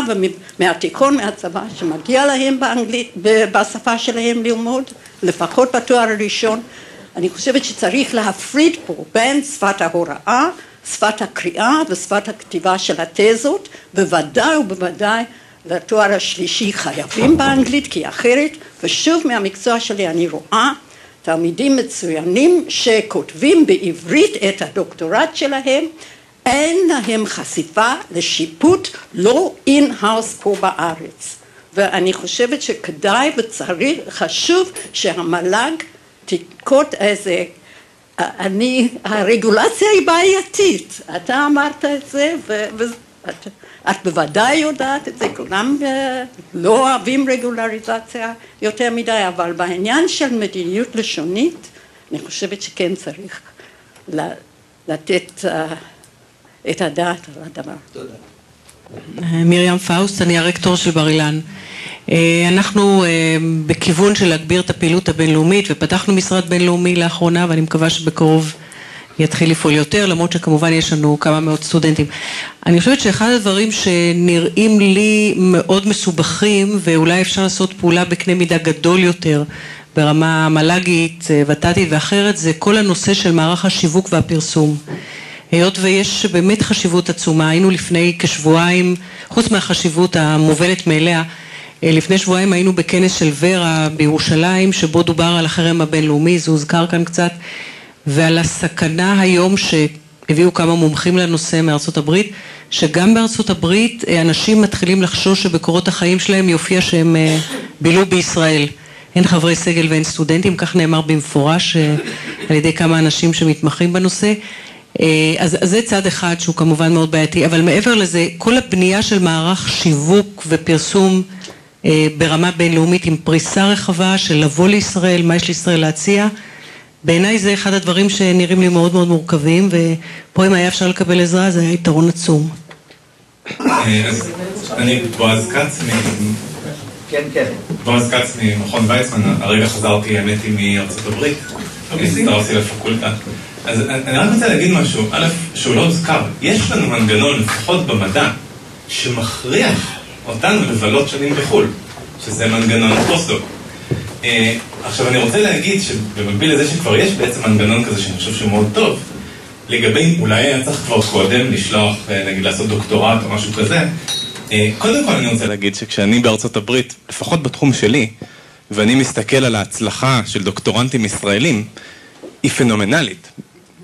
Speaker 12: ומהתיכון מהצבא, שמגיע להם באנגלית, בשפה שלהם ללמוד, לפחות בתואר הראשון, אני חושבת שצריך להפריד פה בין שפת ההוראה שפת הקריאה ושפת הכתיבה של התזות, בוודאי ובוודאי לתואר השלישי חייבים באנגלית כי אחרת, ושוב מהמקצוע שלי אני רואה תלמידים מצוינים שכותבים בעברית את הדוקטורט שלהם, אין להם חשיפה לשיפוט לא in-house פה בארץ. ואני חושבת שכדאי וצריך, חשוב שהמל"ג תנקוט איזה אני, הרגולציה היא בעייתית, אתה אמרת את זה ואת בוודאי יודעת את זה, כולם לא אוהבים רגולריזציה יותר מדי, אבל בעניין של מדיניות לשונית אני חושבת שכן צריך לתת את הדעת על הדבר.
Speaker 1: תודה.
Speaker 13: מרים פאוסט, אני הרקטור של בר אילן. אה, אנחנו אה, בכיוון של להגביר את הפעילות הבינלאומית ופתחנו משרד בינלאומי לאחרונה ואני מקווה שבקרוב יתחיל לפעול יותר, למרות שכמובן יש לנו כמה מאות סטודנטים. אני חושבת שאחד הדברים שנראים לי מאוד מסובכים ואולי אפשר לעשות פעולה בקנה מידה גדול יותר ברמה מל"גית, אה, ות"תית ואחרת, זה כל הנושא של מערך השיווק והפרסום. היות ויש באמת חשיבות עצומה, היינו לפני כשבועיים, חוץ מהחשיבות המובנת מאליה, לפני שבועיים היינו בכנס של ורה בירושלים, שבו דובר על החרם הבינלאומי, זה הוזכר כאן קצת, ועל הסכנה היום שהביאו כמה מומחים לנושא מארצות הברית, שגם בארצות הברית אה, אנשים מתחילים לחשוש שבקורות החיים שלהם יופיע שהם בילו בישראל. אין חברי סגל ואין סטודנטים, כך נאמר במפורש אה, על ידי כמה אנשים שמתמחים בנושא. אה, אז, אז זה צד אחד שהוא כמובן מאוד בעייתי, אבל מעבר לזה, כל הבנייה של מערך שיווק ופרסום אה, ברמה בינלאומית עם פריסה רחבה של לבוא לישראל, מה יש לישראל להציע, בעיניי זה אחד הדברים שנראים לי מאוד מאוד מורכבים, ופה אם היה אפשר לקבל עזרה זה היה יתרון עצום.
Speaker 14: אני בועז כץ,
Speaker 1: כן, כן.
Speaker 14: בועז כץ ממכון ויצמן, הרגע חזרתי, האמת היא, מארצות הברית. הצטרפתי לפקולטה. אז אני רק רוצה להגיד משהו, א', שהוא לא הוזכר. יש לנו מנגנון, לפחות במדע, שמכריח אותנו לבלות שנים בחו"ל, שזה מנגנון פוסט-דוק. אה, עכשיו אני רוצה להגיד שבמקביל לזה שכבר יש בעצם מנגנון כזה שאני חושב שהוא מאוד טוב, לגבי, אולי היה צריך כבר קודם לשלוח, אה, נגיד לעשות דוקטורט או משהו כזה, אה, קודם כל אני רוצה להגיד שכשאני בארצות הברית, לפחות בתחום שלי, ואני מסתכל על ההצלחה של דוקטורנטים ישראלים, היא פנומנלית.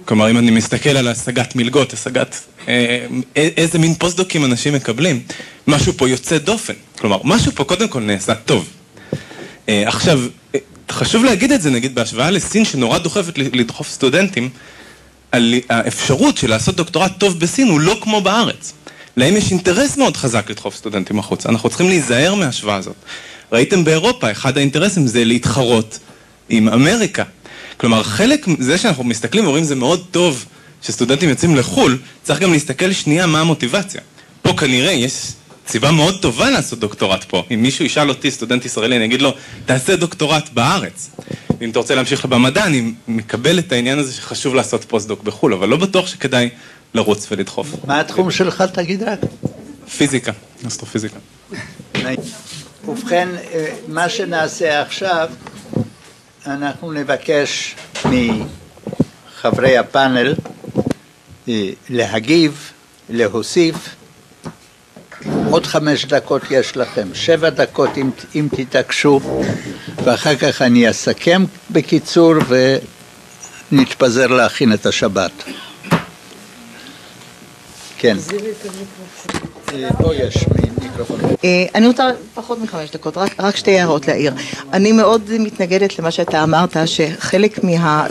Speaker 14: כלומר, אם אני מסתכל על השגת מלגות, השגת איזה מין פוסט-דוקים אנשים מקבלים, משהו פה יוצא דופן. כלומר, משהו פה קודם כל נעשה טוב. אה, עכשיו, אה, חשוב להגיד את זה, נגיד, בהשוואה לסין, שנורא דוחפת לדחוף סטודנטים, על האפשרות של לעשות דוקטורט טוב בסין הוא לא כמו בארץ. להם יש אינטרס מאוד חזק לדחוף סטודנטים החוצה, אנחנו צריכים להיזהר מההשוואה הזאת. ראיתם באירופה, אחד האינטרסים זה להתחרות עם אמריקה. כלומר, חלק, זה שאנחנו מסתכלים ואומרים זה מאוד טוב שסטודנטים יוצאים לחו"ל, צריך גם להסתכל שנייה מה המוטיבציה. פה כנראה יש סיבה מאוד טובה לעשות דוקטורט פה. אם מישהו ישאל אותי, סטודנט ישראלי, אני אגיד לו, תעשה דוקטורט בארץ. ואם אתה רוצה להמשיך במדע, אני מקבל את העניין הזה שחשוב לעשות פוסט-דוק בחו"ל, אבל לא בטוח שכדאי לרוץ ולדחוף.
Speaker 1: מה התחום שלך, תגיד רק?
Speaker 14: פיזיקה, אסטרופיזיקה.
Speaker 1: ובכן, אה, מה שנעשה עכשיו, אנחנו נבקש מחברי הפאנל אה, להגיב, להוסיף. עוד חמש דקות יש לכם, שבע דקות אם, אם תתעקשו, ואחר כך אני אסכם בקיצור ונתפזר להכין את השבת. כן. מיקרופון.
Speaker 6: אה, אני רוצה פחות מחמש דקות, רק שתי הערות להעיר. אני מאוד מתנגדת למה שאתה אמרת, שחלק מה...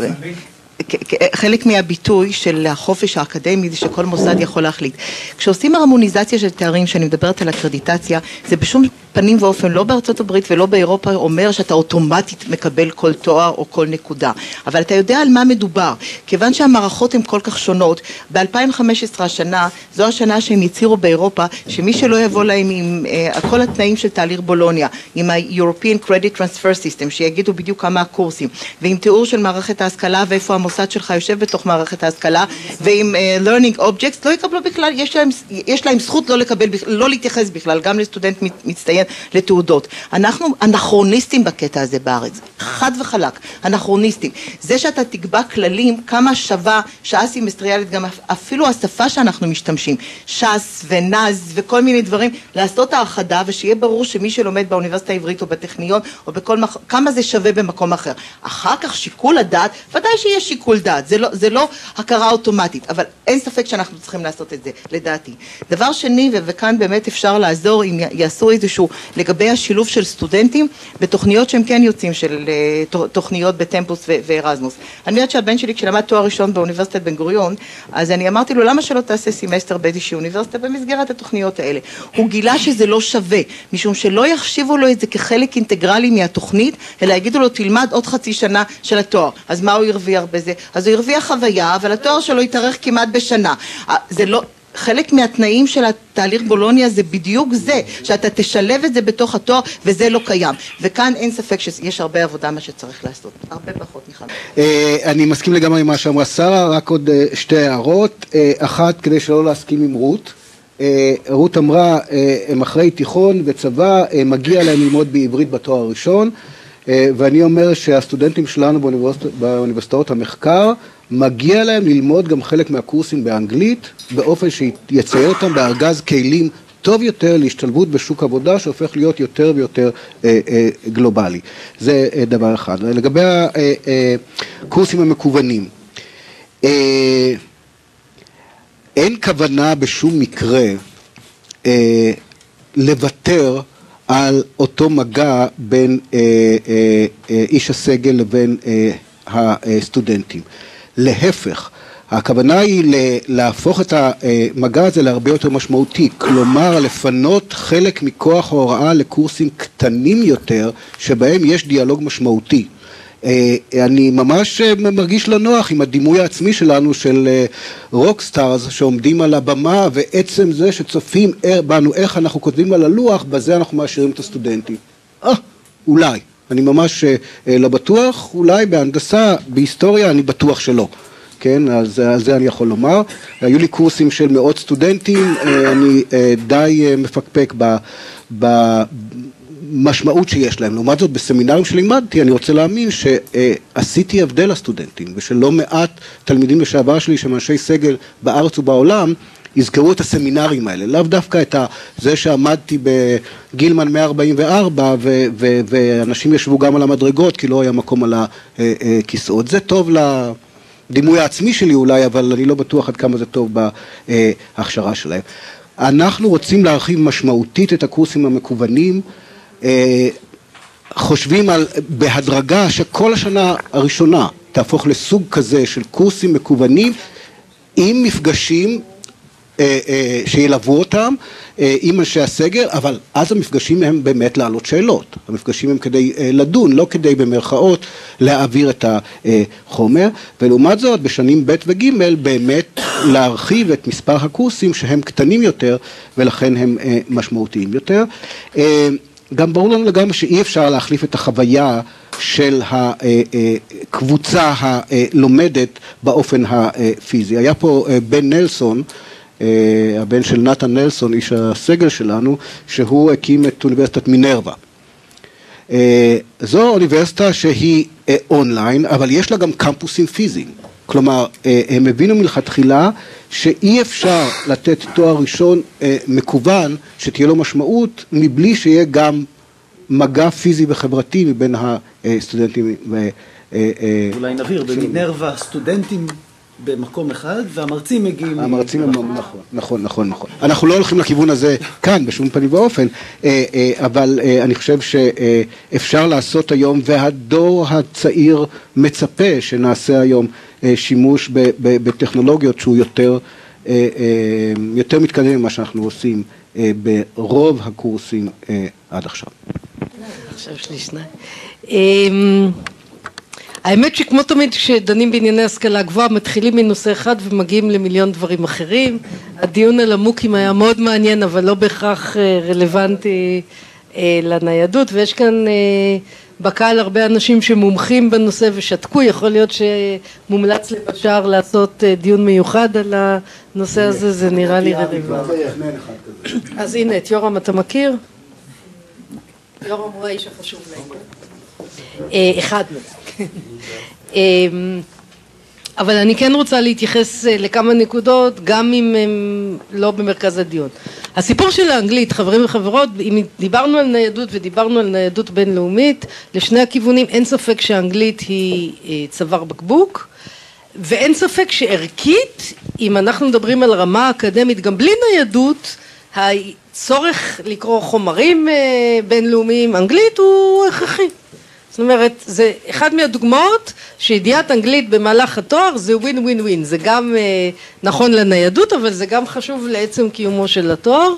Speaker 6: חלק מהביטוי של החופש האקדמי זה שכל מוסד יכול להחליט. כשעושים הרמוניזציה של תארים, שאני מדברת על הקרדיטציה, זה בשום פנים ואופן, לא בארצות הברית ולא באירופה, אומר שאתה אוטומטית מקבל כל תואר או כל נקודה. אבל אתה יודע על מה מדובר. כיוון שהמערכות הן כל כך שונות, ב-2015 השנה, זו השנה שהם הצהירו באירופה, שמי שלא יבוא להם עם uh, כל התנאים של תהליך בולוניה, עם ה-European Credit Transfer System, שיגידו בדיוק כמה הקורסים, ועם תיאור של מערכת ההשכלה ואיפה המוסד שלך יושב בתוך מערכת ההשכלה, ועם uh, Learning Objects, לא יקבלו בכלל, יש להם, יש להם זכות לא לקבל, לא להתייחס בכלל, גם לסטודנט מצטיין לתעודות. אנחנו אנכרוניסטים בקטע הזה בארץ, חד וחלק, אנכרוניסטים. זה שאתה תקבע כללים כמה שווה שעה סמסטריאלית, גם אפילו השפה שאנחנו משתמשים, ש"ס ונ"ז וכל מיני דברים, לעשות האחדה ושיהיה ברור שמי שלומד באוניברסיטה העברית או בטכניון או בכל מקום, כמה זה שווה במקום אחר. אחר כך שיקול הדעת, ודאי שיש שיקול דעת, זה לא, זה לא הכרה אוטומטית, אבל אין ספק שאנחנו צריכים לעשות את זה, לדעתי. דבר שני, וכאן באמת אפשר לעזור אם יעשו איזשהו לגבי השילוב של סטודנטים בתוכניות שהם כן יוצאים של אה, תוכניות בטמפוס וארזמוס. אני יודעת שהבן שלי כשלמד תואר ראשון באוניברסיטת בן גוריון, אז אני אמרתי לו למה שלא תעשה סמסטר באיזושהי אוניברסיטה במסגרת התוכניות האלה. הוא גילה שזה לא שווה, משום שלא יחשיבו לו את זה כחלק אינטגרלי מהתוכנית, אלא יגידו לו תלמד עוד חצי שנה של התואר. אז מה הוא הרוויח בזה? אז הוא הרוויח חוויה, אבל התואר שלו יתארך כמעט בשנה. אה, זה לא... חלק מהתנאים של התהליך בולוניה זה בדיוק זה, שאתה תשלב את זה בתוך התואר וזה לא קיים. וכאן אין ספק שיש הרבה עבודה מה שצריך לעשות, הרבה פחות מחמש.
Speaker 5: אה, אני מסכים לגמרי עם מה שאמרה שרה, רק עוד אה, שתי הערות. אה, אחת, כדי שלא להסכים עם רות. רות אמרה, הם אחרי תיכון וצבא, מגיע להם ללמוד בעברית בתואר הראשון, ואני אומר שהסטודנטים שלנו באוניברסיטאות המחקר מגיע להם ללמוד גם חלק מהקורסים באנגלית באופן שיצייר אותם בארגז כלים טוב יותר להשתלבות בשוק עבודה שהופך להיות יותר ויותר אה, אה, גלובלי. זה אה, דבר אחד. לגבי הקורסים המקוונים, אין כוונה בשום מקרה לוותר על אותו מגע בין איש הסגל לבין הסטודנטים. להפך, הכוונה היא להפוך את המגע הזה להרבה יותר משמעותי, כלומר לפנות חלק מכוח ההוראה לקורסים קטנים יותר שבהם יש דיאלוג משמעותי. אה, אני ממש אה, מרגיש לא נוח עם הדימוי העצמי שלנו של rockstars אה, שעומדים על הבמה ועצם זה שצופים בנו איך אנחנו כותבים על הלוח, בזה אנחנו מאשרים את הסטודנטים. אה, אולי. אני ממש אה, לא בטוח, אולי בהנדסה, בהיסטוריה, אני בטוח שלא. כן, אז על זה אני יכול לומר. היו לי קורסים של מאות סטודנטים, אה, אני אה, די מפקפק במשמעות שיש להם. לעומת זאת, בסמינרים שלימדתי, אני רוצה להאמין שעשיתי הבדל לסטודנטים, ושלא מעט תלמידים לשעבר שלי שהם אנשי סגל בארץ ובעולם, יזכרו את הסמינרים האלה, לאו דווקא את זה שעמדתי בגילמן 144 ו- ו- ואנשים ישבו גם על המדרגות כי לא היה מקום על הכיסאות, זה טוב לדימוי העצמי שלי אולי, אבל אני לא בטוח עד כמה זה טוב בהכשרה שלהם. אנחנו רוצים להרחיב משמעותית את הקורסים המקוונים, חושבים על, בהדרגה שכל השנה הראשונה תהפוך לסוג כזה של קורסים מקוונים עם מפגשים אה, אה, שילוו אותם אה, עם אנשי הסגל, אבל אז המפגשים הם באמת להעלות שאלות. המפגשים הם כדי לדון, לא כדי במרכאות להעביר את החומר, ולעומת זאת בשנים ב' וג' באמת להרחיב את מספר הקורסים שהם קטנים יותר ולכן הם משמעותיים יותר. גם ברור לנו לגמרי שאי אפשר להחליף את החוויה של הקבוצה הלומדת באופן הפיזי. היה פה בן נלסון אה, הבן של נתן נלסון, איש הסגל שלנו, שהוא הקים את אוניברסיטת מינרווה. אה, זו אוניברסיטה שהיא אה, אונליין, אבל יש לה גם קמפוסים פיזיים. כלומר, הם הבינו מלכתחילה שאי אפשר לתת תואר ראשון מקוון, שתהיה לו משמעות, מבלי שיהיה גם מגע פיזי וחברתי מבין הסטודנטים.
Speaker 15: אולי נבהיר, במינרווה סטודנטים במקום אחד, והמרצים מגיעים...
Speaker 5: המרצים הם... נכון, נכון, נכון, נכון. אנחנו לא הולכים לכיוון הזה כאן בשום פנים ואופן, אה, אה, אבל אה, אני חושב שאפשר לעשות היום, והדור הצעיר מצפה שנעשה היום שימוש בטכנולוגיות שהוא יותר, יותר מתקדם ממה שאנחנו עושים ברוב הקורסים עד עכשיו.
Speaker 3: עכשיו יש לי שניים. האמת שכמו תמיד כשדנים בענייני השכלה גבוהה מתחילים מנושא אחד ומגיעים למיליון דברים אחרים. הדיון על המוקים היה מאוד מעניין אבל לא בהכרח אה, רלוונטי אה, לניידות ויש כאן אה, בקהל הרבה אנשים שמומחים בנושא ושתקו, יכול להיות שמומלץ לבשאר לעשות דיון מיוחד על הנושא הזה, זה נראה לי רלוונטי. אז הנה את יורם אתה מכיר? יורם הוא האיש החשוב להם. אחד מהם. אמ, אבל אני כן רוצה להתייחס אה, לכמה נקודות גם אם הם לא במרכז הדיון. הסיפור של האנגלית חברים וחברות אם דיברנו על ניידות ודיברנו על ניידות בינלאומית לשני הכיוונים אין ספק שהאנגלית היא אה, צוואר בקבוק ואין ספק שערכית אם אנחנו מדברים על רמה אקדמית גם בלי ניידות הצורך לקרוא חומרים אה, בינלאומיים אנגלית הוא הכרחי זאת אומרת זה אחד מהדוגמאות שידיעת אנגלית במהלך התואר זה ווין ווין ווין זה גם אה, נכון לניידות אבל זה גם חשוב לעצם קיומו של התואר.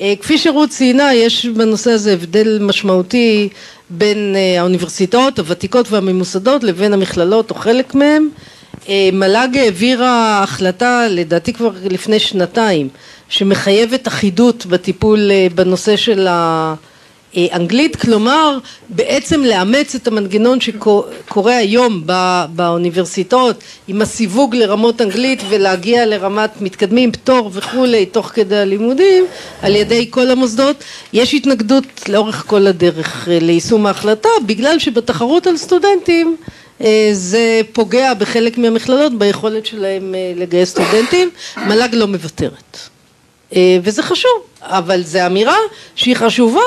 Speaker 3: אה, כפי שרות ציינה יש בנושא הזה הבדל משמעותי בין אה, האוניברסיטאות הוותיקות והממוסדות לבין המכללות או חלק אה, מל"ג העבירה החלטה לדעתי כבר לפני שנתיים שמחייבת אחידות בטיפול בנושא של האנגלית כלומר בעצם לאמץ את המנגנון שקורה היום באוניברסיטאות עם הסיווג לרמות אנגלית ולהגיע לרמת מתקדמים פטור וכולי תוך כדי הלימודים על ידי כל המוסדות. יש התנגדות לאורך כל הדרך אה, ליישום ההחלטה בגלל שבתחרות על סטודנטים אה, זה פוגע בחלק מהמכללות ביכולת שלהם אה, לגייס סטודנטים, מל"ג לא מוותרת. אה, וזה חשוב, אבל זו אמירה שהיא חשובה,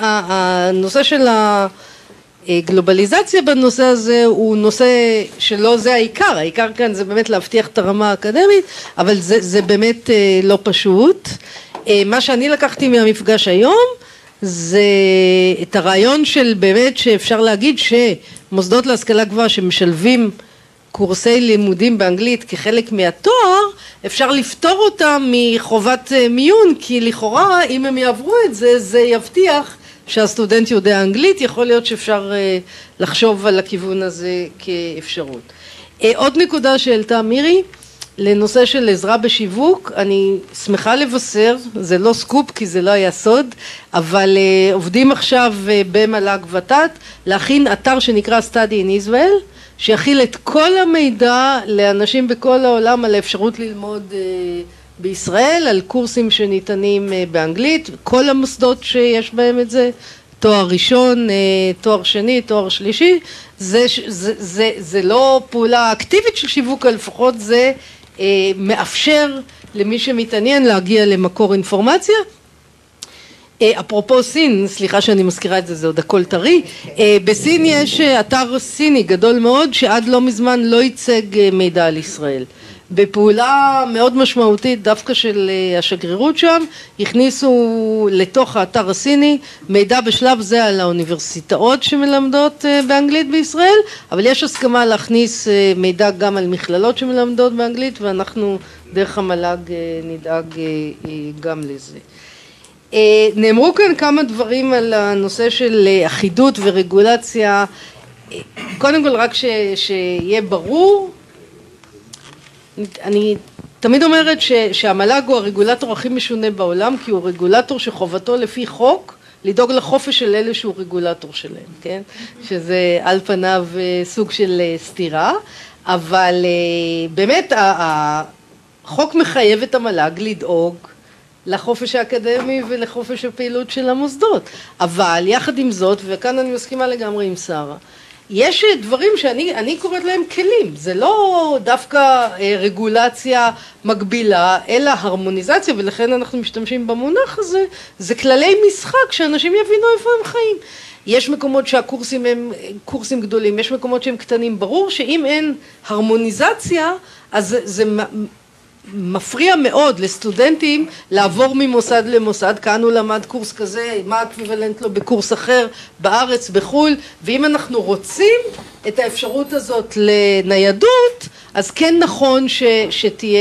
Speaker 3: הנושא של הגלובליזציה בנושא הזה הוא נושא שלא זה העיקר, העיקר כאן זה באמת להבטיח את הרמה האקדמית, אבל זה, זה באמת לא פשוט. מה שאני לקחתי מהמפגש היום זה את הרעיון של באמת שאפשר להגיד שמוסדות להשכלה גבוהה שמשלבים קורסי לימודים באנגלית כחלק מהתואר אפשר לפטור אותם מחובת אה, מיון כי לכאורה אם הם יעברו את זה זה יבטיח שהסטודנט יודע אנגלית יכול להיות שאפשר אה, לחשוב על הכיוון הזה כאפשרות. אה, עוד נקודה שהעלתה מירי לנושא של עזרה בשיווק אני שמחה לבשר זה לא סקופ כי זה לא היה סוד אבל עובדים עכשיו במל"ג ות"ת להכין אתר שנקרא study in Israel שיכיל את כל המידע לאנשים בכל העולם על האפשרות ללמוד uh, בישראל על קורסים שניתנים uh, באנגלית כל המוסדות שיש בהם את זה תואר ראשון, תואר שני, תואר שלישי, זה, זה, זה, זה לא פעולה אקטיבית של שיווק, לפחות זה אה, מאפשר למי שמתעניין להגיע למקור אינפורמציה. אה, אפרופו סין, סליחה שאני מזכירה את זה, זה עוד הכל טרי, אה, בסין יש אתר סיני גדול מאוד שעד לא מזמן לא ייצג מידע על ישראל. בפעולה מאוד משמעותית דווקא של אה, השגרירות שם הכניסו לתוך האתר הסיני מידע בשלב זה על האוניברסיטאות שמלמדות אה, באנגלית בישראל אבל יש הסכמה להכניס אה, מידע גם על מכללות שמלמדות באנגלית ואנחנו דרך המל"ג נדאג גם לזה. נאמרו כאן כמה דברים על הנושא של אחידות ורגולציה קודם כל רק שיהיה ברור אני תמיד אומרת ש, שהמל"ג הוא הרגולטור הכי משונה בעולם כי הוא רגולטור שחובתו לפי חוק לדאוג לחופש של אלה שהוא רגולטור שלהם, כן? שזה על פניו אה, סוג של אה, סתירה, אבל אה, באמת החוק מחייב את המל"ג לדאוג לחופש האקדמי ולחופש הפעילות של המוסדות, אבל יחד עם זאת, וכאן אני מסכימה לגמרי עם שרה, יש דברים שאני קוראת להם כלים, זה לא דווקא אה, רגולציה מקבילה, אלא הרמוניזציה, ולכן אנחנו משתמשים במונח הזה, זה כללי משחק שאנשים יבינו איפה הם חיים. יש מקומות שהקורסים הם קורסים גדולים, יש מקומות שהם קטנים, ברור שאם אין הרמוניזציה, אז זה, זה מפריע מאוד לסטודנטים לעבור ממוסד למוסד, כאן הוא למד קורס כזה, מה ה equivalent לו בקורס אחר בארץ, בחו"ל, ואם אנחנו רוצים את האפשרות הזאת לניידות, אז כן נכון ש, שתהיה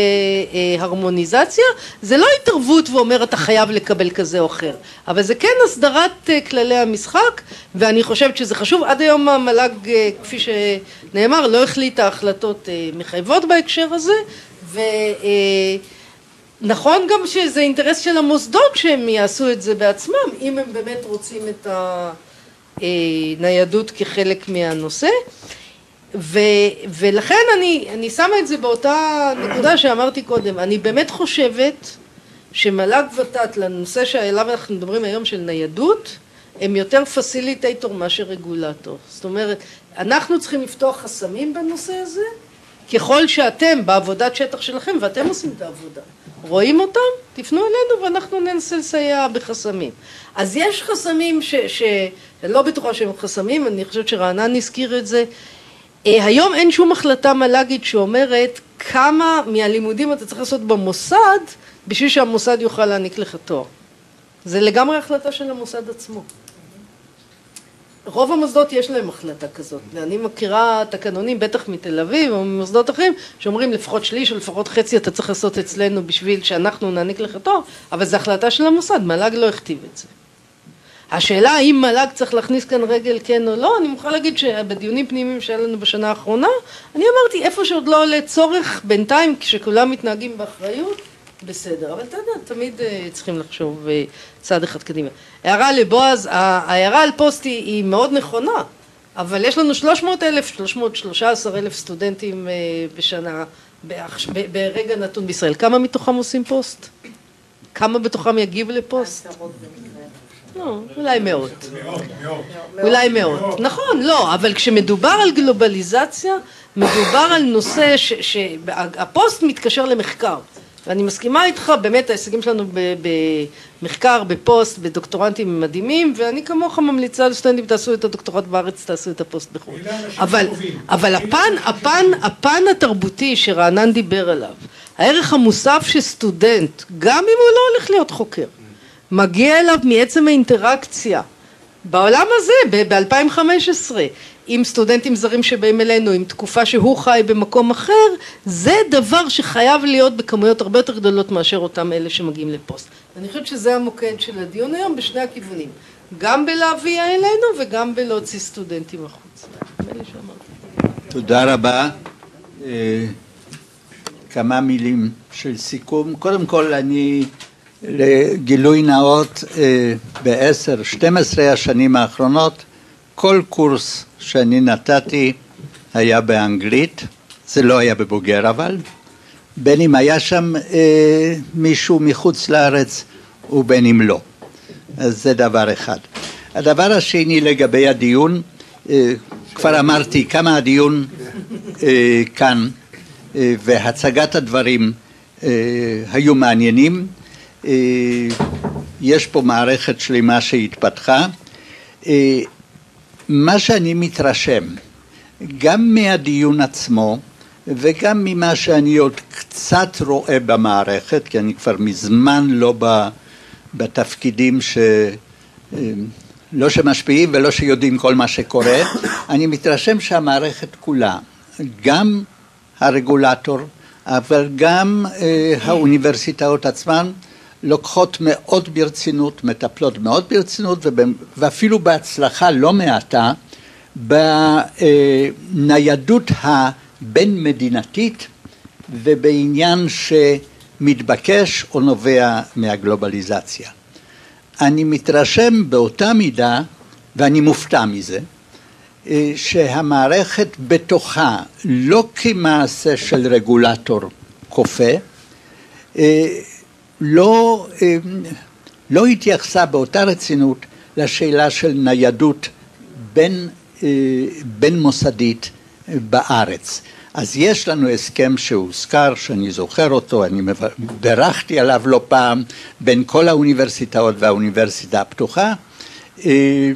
Speaker 3: אה, הרמוניזציה, זה לא התערבות ואומר אתה חייב לקבל כזה או אחר, אבל זה כן הסדרת אה, כללי המשחק, ואני חושבת שזה חשוב, עד היום המל"ג, אה, כפי שנאמר, לא החליטה החלטות אה, מחייבות בהקשר הזה, ונכון גם שזה אינטרס של המוסדות שהם יעשו את זה בעצמם, אם הם באמת רוצים את הניידות כחלק מהנושא. ו, ולכן אני, אני שמה את זה באותה נקודה שאמרתי קודם, אני באמת חושבת שמל"ג ות"ת לנושא שעליו אנחנו מדברים היום של ניידות, הם יותר פסיליטייטור מאשר רגולטור. זאת אומרת, אנחנו צריכים לפתוח חסמים בנושא הזה, ככל שאתם בעבודת שטח שלכם ואתם עושים את העבודה. רואים אותם? תפנו אלינו ואנחנו ננסה לסייע בחסמים. אז יש חסמים שאני לא בטוחה שהם חסמים אני חושבת שרענן הזכיר את זה. אה, היום אין שום החלטה מל"גית שאומרת כמה מהלימודים אתה צריך לעשות במוסד בשביל שהמוסד יוכל להעניק לך תואר. זה לגמרי החלטה של המוסד עצמו רוב המוסדות יש להם החלטה כזאת, אני מכירה תקנונים בטח מתל אביב או ממוסדות אחרים שאומרים לפחות שליש או לפחות חצי אתה צריך לעשות אצלנו בשביל שאנחנו נעניק לך תואר אבל זו החלטה של המוסד, מל"ג לא הכתיב את זה. השאלה האם מל"ג צריך להכניס כאן רגל כן או לא, אני מוכרחה להגיד שבדיונים פנימיים שהיו לנו בשנה האחרונה, אני אמרתי איפה שעוד לא עולה צורך, בינתיים כשכולם מתנהגים באחריות, בסדר, אבל אתה יודע, תמיד uh, צריכים לחשוב uh, צעד אחד קדימה. הערה לבועז, ההערה על פוסט היא, היא מאוד נכונה, אבל יש לנו 300 אלף, 313 אלף סטודנטים uh, בשנה, ברגע נתון בישראל, כמה מתוכם עושים פוסט? כמה מתוכם יגיעו לפוסט? לא, אולי מאות. אולי מאות. נכון, לא, אבל כשמדובר על גלובליזציה, מדובר על נושא שהפוסט מתקשר למחקר. ואני מסכימה איתך, באמת ההישגים שלנו במחקר, בפוסט, בדוקטורנטים מדהימים, ואני כמוך ממליצה לסטודנטים, תעשו את הדוקטורט בארץ, תעשו את הפוסט בחו"ל. אבל, אבל הפן, הפן, הפן התרבותי שרענן דיבר עליו, הערך המוסף של סטודנט, גם אם הוא לא הולך להיות חוקר, מגיע אליו מעצם האינטראקציה. בעולם הזה, ב-2015, עם סטודנטים זרים שבאים אלינו, עם תקופה שהוא חי במקום אחר, זה דבר שחייב להיות בכמויות הרבה יותר גדולות מאשר אותם אלה שמגיעים לפוסט. אני חושבת שזה המוקד של הדיון היום בשני הכיוונים, גם בלהביא אלינו וגם בלהוציא סטודנטים החוצה.
Speaker 1: תודה רבה. אה, כמה מילים של סיכום. קודם כל אני לגילוי נאות אה, בעשר, שתים עשרה השנים האחרונות כל קורס שאני נתתי היה באנגלית, זה לא היה בבוגר אבל, בין אם היה שם אה, מישהו מחוץ לארץ ובין אם לא. אז זה דבר אחד. הדבר השני לגבי הדיון, אה, כבר אמרתי כמה הדיון אה, כאן אה, והצגת הדברים אה, היו מעניינים. אה, יש פה מערכת שלמה שהתפתחה. אה, מה שאני מתרשם, גם מהדיון עצמו וגם ממה שאני עוד קצת רואה במערכת, כי אני כבר מזמן לא בתפקידים ש... לא שמשפיעים ולא שיודעים כל מה שקורה, אני מתרשם שהמערכת כולה, גם הרגולטור, אבל גם אה, האוניברסיטאות עצמן, לוקחות מאוד ברצינות, מטפלות מאוד ברצינות ואפילו בהצלחה לא מעטה בניידות הבין מדינתית ובעניין שמתבקש או נובע מהגלובליזציה. אני מתרשם באותה מידה ואני מופתע מזה שהמערכת בתוכה לא כמעשה של רגולטור כופה לא, אמ, לא התייחסה באותה רצינות לשאלה של ניידות בין, אה, בין מוסדית בארץ. אז יש לנו הסכם שהוזכר, שאני זוכר אותו, אני בירכתי עליו לא פעם, בין כל האוניברסיטאות והאוניברסיטה הפתוחה. אה,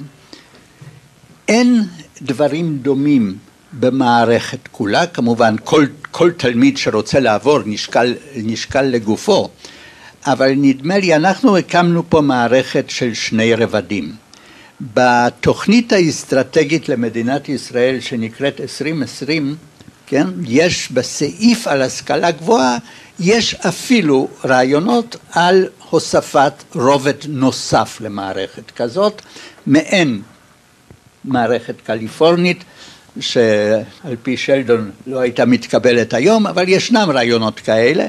Speaker 1: אין דברים דומים במערכת כולה, כמובן כל, כל תלמיד שרוצה לעבור נשקל, נשקל לגופו, אבל נדמה לי אנחנו הקמנו פה מערכת של שני רבדים. בתוכנית האסטרטגית למדינת ישראל שנקראת 2020, כן, יש בסעיף על השכלה גבוהה, יש אפילו רעיונות על הוספת רובד נוסף למערכת כזאת, מעין מערכת קליפורנית שעל פי שלדון לא הייתה מתקבלת היום, אבל ישנם רעיונות כאלה.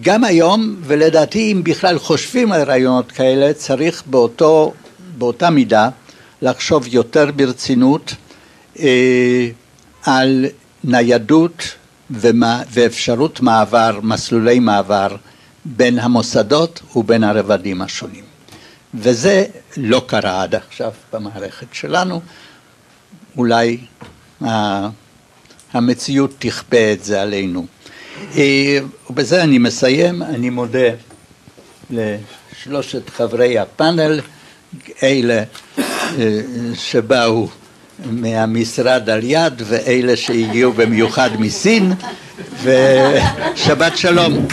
Speaker 1: גם היום, ולדעתי אם בכלל חושבים על רעיונות כאלה, צריך באותו, באותה מידה לחשוב יותר ברצינות אה, על ניידות ומה, ואפשרות מעבר, מסלולי מעבר בין המוסדות ובין הרבדים השונים. וזה לא קרה עד עכשיו במערכת שלנו, אולי המציאות תכפה את זה עלינו. אה, ובזה אני מסיים, אני מודה לשלושת חברי הפאנל, אלה אה, שבאו מהמשרד על יד ואלה שהגיעו במיוחד מסין ושבת שלום.